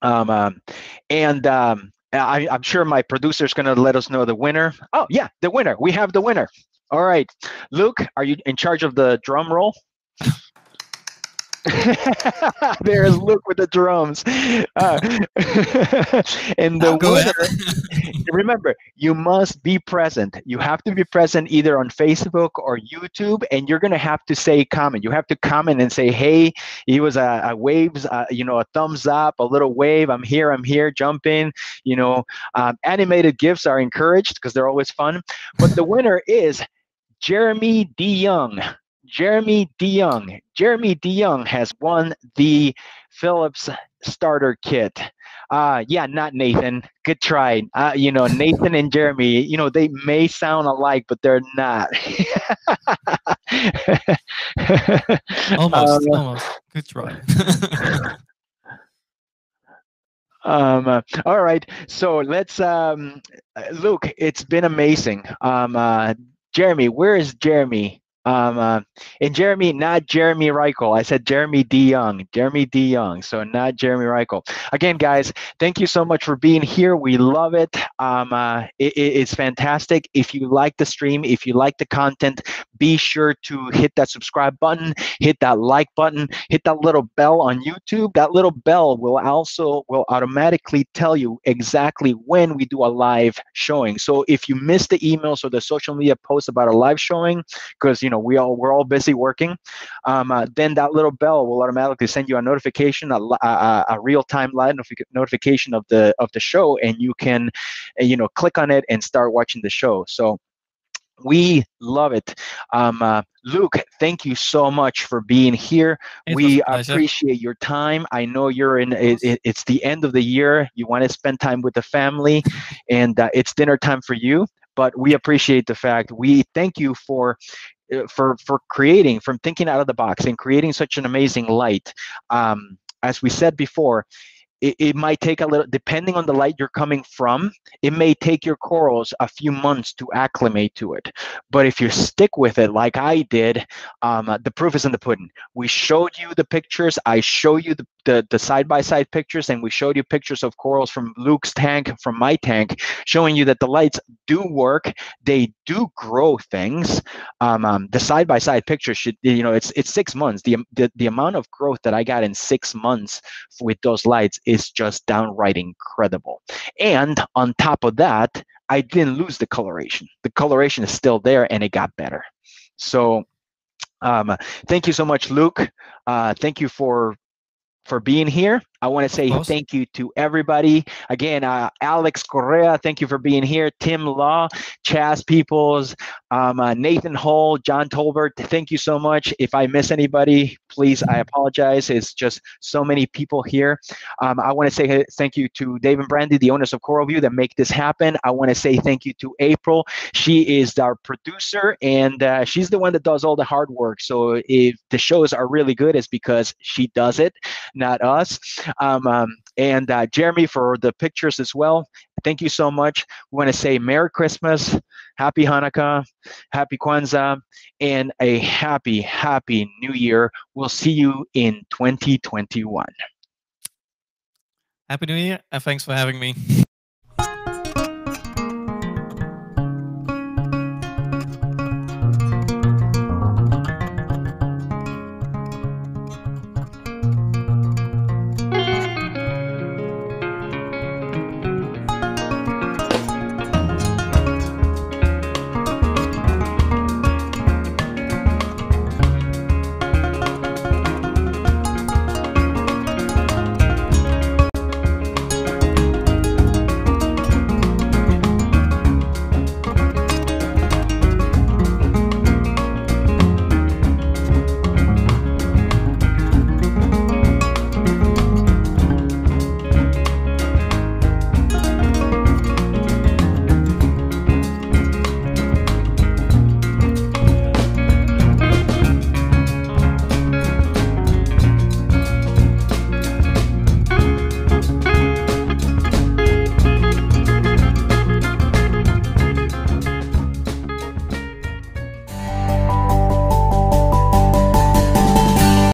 Um, um, and um, I, I'm sure my producer's going to let us know the winner. Oh, yeah, the winner. We have the winner. All right. Luc, are you in charge of the drum roll? [laughs] There's Luc with the drums. Uh, [laughs] and the winner, [laughs] remember, you must be present. You have to be present either on Facebook or YouTube, and you're going to have to say comment. You have to comment and say, hey, he was a, a waves, uh, you know, a thumbs up, a little wave. I'm here, I'm here, jump in. You know, um, animated gifts are encouraged because they're always fun. But the winner is Jeremy D. Young. Jeremy DeYoung. Jeremy DeYoung has won the Philips starter kit. Uh, yeah, not Nathan. Good try. Uh, you know, Nathan and Jeremy, you know, they may sound alike, but they're not. [laughs]
almost, um, almost. Good try. [laughs]
um, uh, all right. So let's, um, Luc, it's been amazing. Um, uh, Jeremy, where is Jeremy? Um, uh, and Jeremy, not Jeremy Reichel. I said Jeremy D. Young. Jeremy D. Young. So not Jeremy Reichel. Again, guys, thank you so much for being here. We love it. Um, uh, it it's fantastic. If you like the stream, if you like the content, be sure to hit that subscribe button, hit that like button, hit that little bell on YouTube. That little bell will also will automatically tell you exactly when we do a live showing. So if you miss the emails or the social media posts about a live showing, because you you know we all we're all busy working um, uh, then that little bell will automatically send you a notification a, a, a real-time live notification of the of the show and you can uh, you know click on it and start watching the show so we love it. Um, uh, Luc, thank you so much for being here. It we appreciate your time. I know you're in, it, it, it's the end of the year. You want to spend time with the family, and uh, it's dinner time for you. But we appreciate the fact. We thank you for for for creating from thinking out of the box and creating such an amazing light um, as we said before it, it might take a little depending on the light you're coming from it may take your corals a few months to acclimate to it. But if you stick with it like i did um, uh, the proof is in the pudding. We showed you the pictures i show you the, the, the side-by-side pictures and we showed you pictures of corals from Luc's tank from my tank showing you that the lights do work they do grow things um, um, the side-by-side picture should you know it's it's six months the, the the amount of growth that i got in six months with those lights is just downright incredible. And on top of that, I didn't lose the coloration. The coloration is still there and it got better. So um, thank you so much, Luc. Uh, thank you for for being here. I want to say thank you to everybody. Again, uh, Alex Correa, thank you for being here. Tim Law, Chaz Peoples, um, uh, Nathan Hull, John Tolbert, thank you so much. If I miss anybody, please, I apologize. It's just so many people here. Um, I want to say thank you to Dave and Brandy, the owners of CoralVue, that make this happen. I want to say thank you to April. She is our producer, and uh, she's the one that does all the hard work. So if the shows are really good, it's because she does it, not us. Um, um, and uh, Jeremy for the pictures as well. Thank you so much. We want to say Merry Christmas, Happy Hanukkah, Happy Kwanzaa, and a happy, happy New Year. We'll see you in 2021.
Happy New Year, and thanks for having me.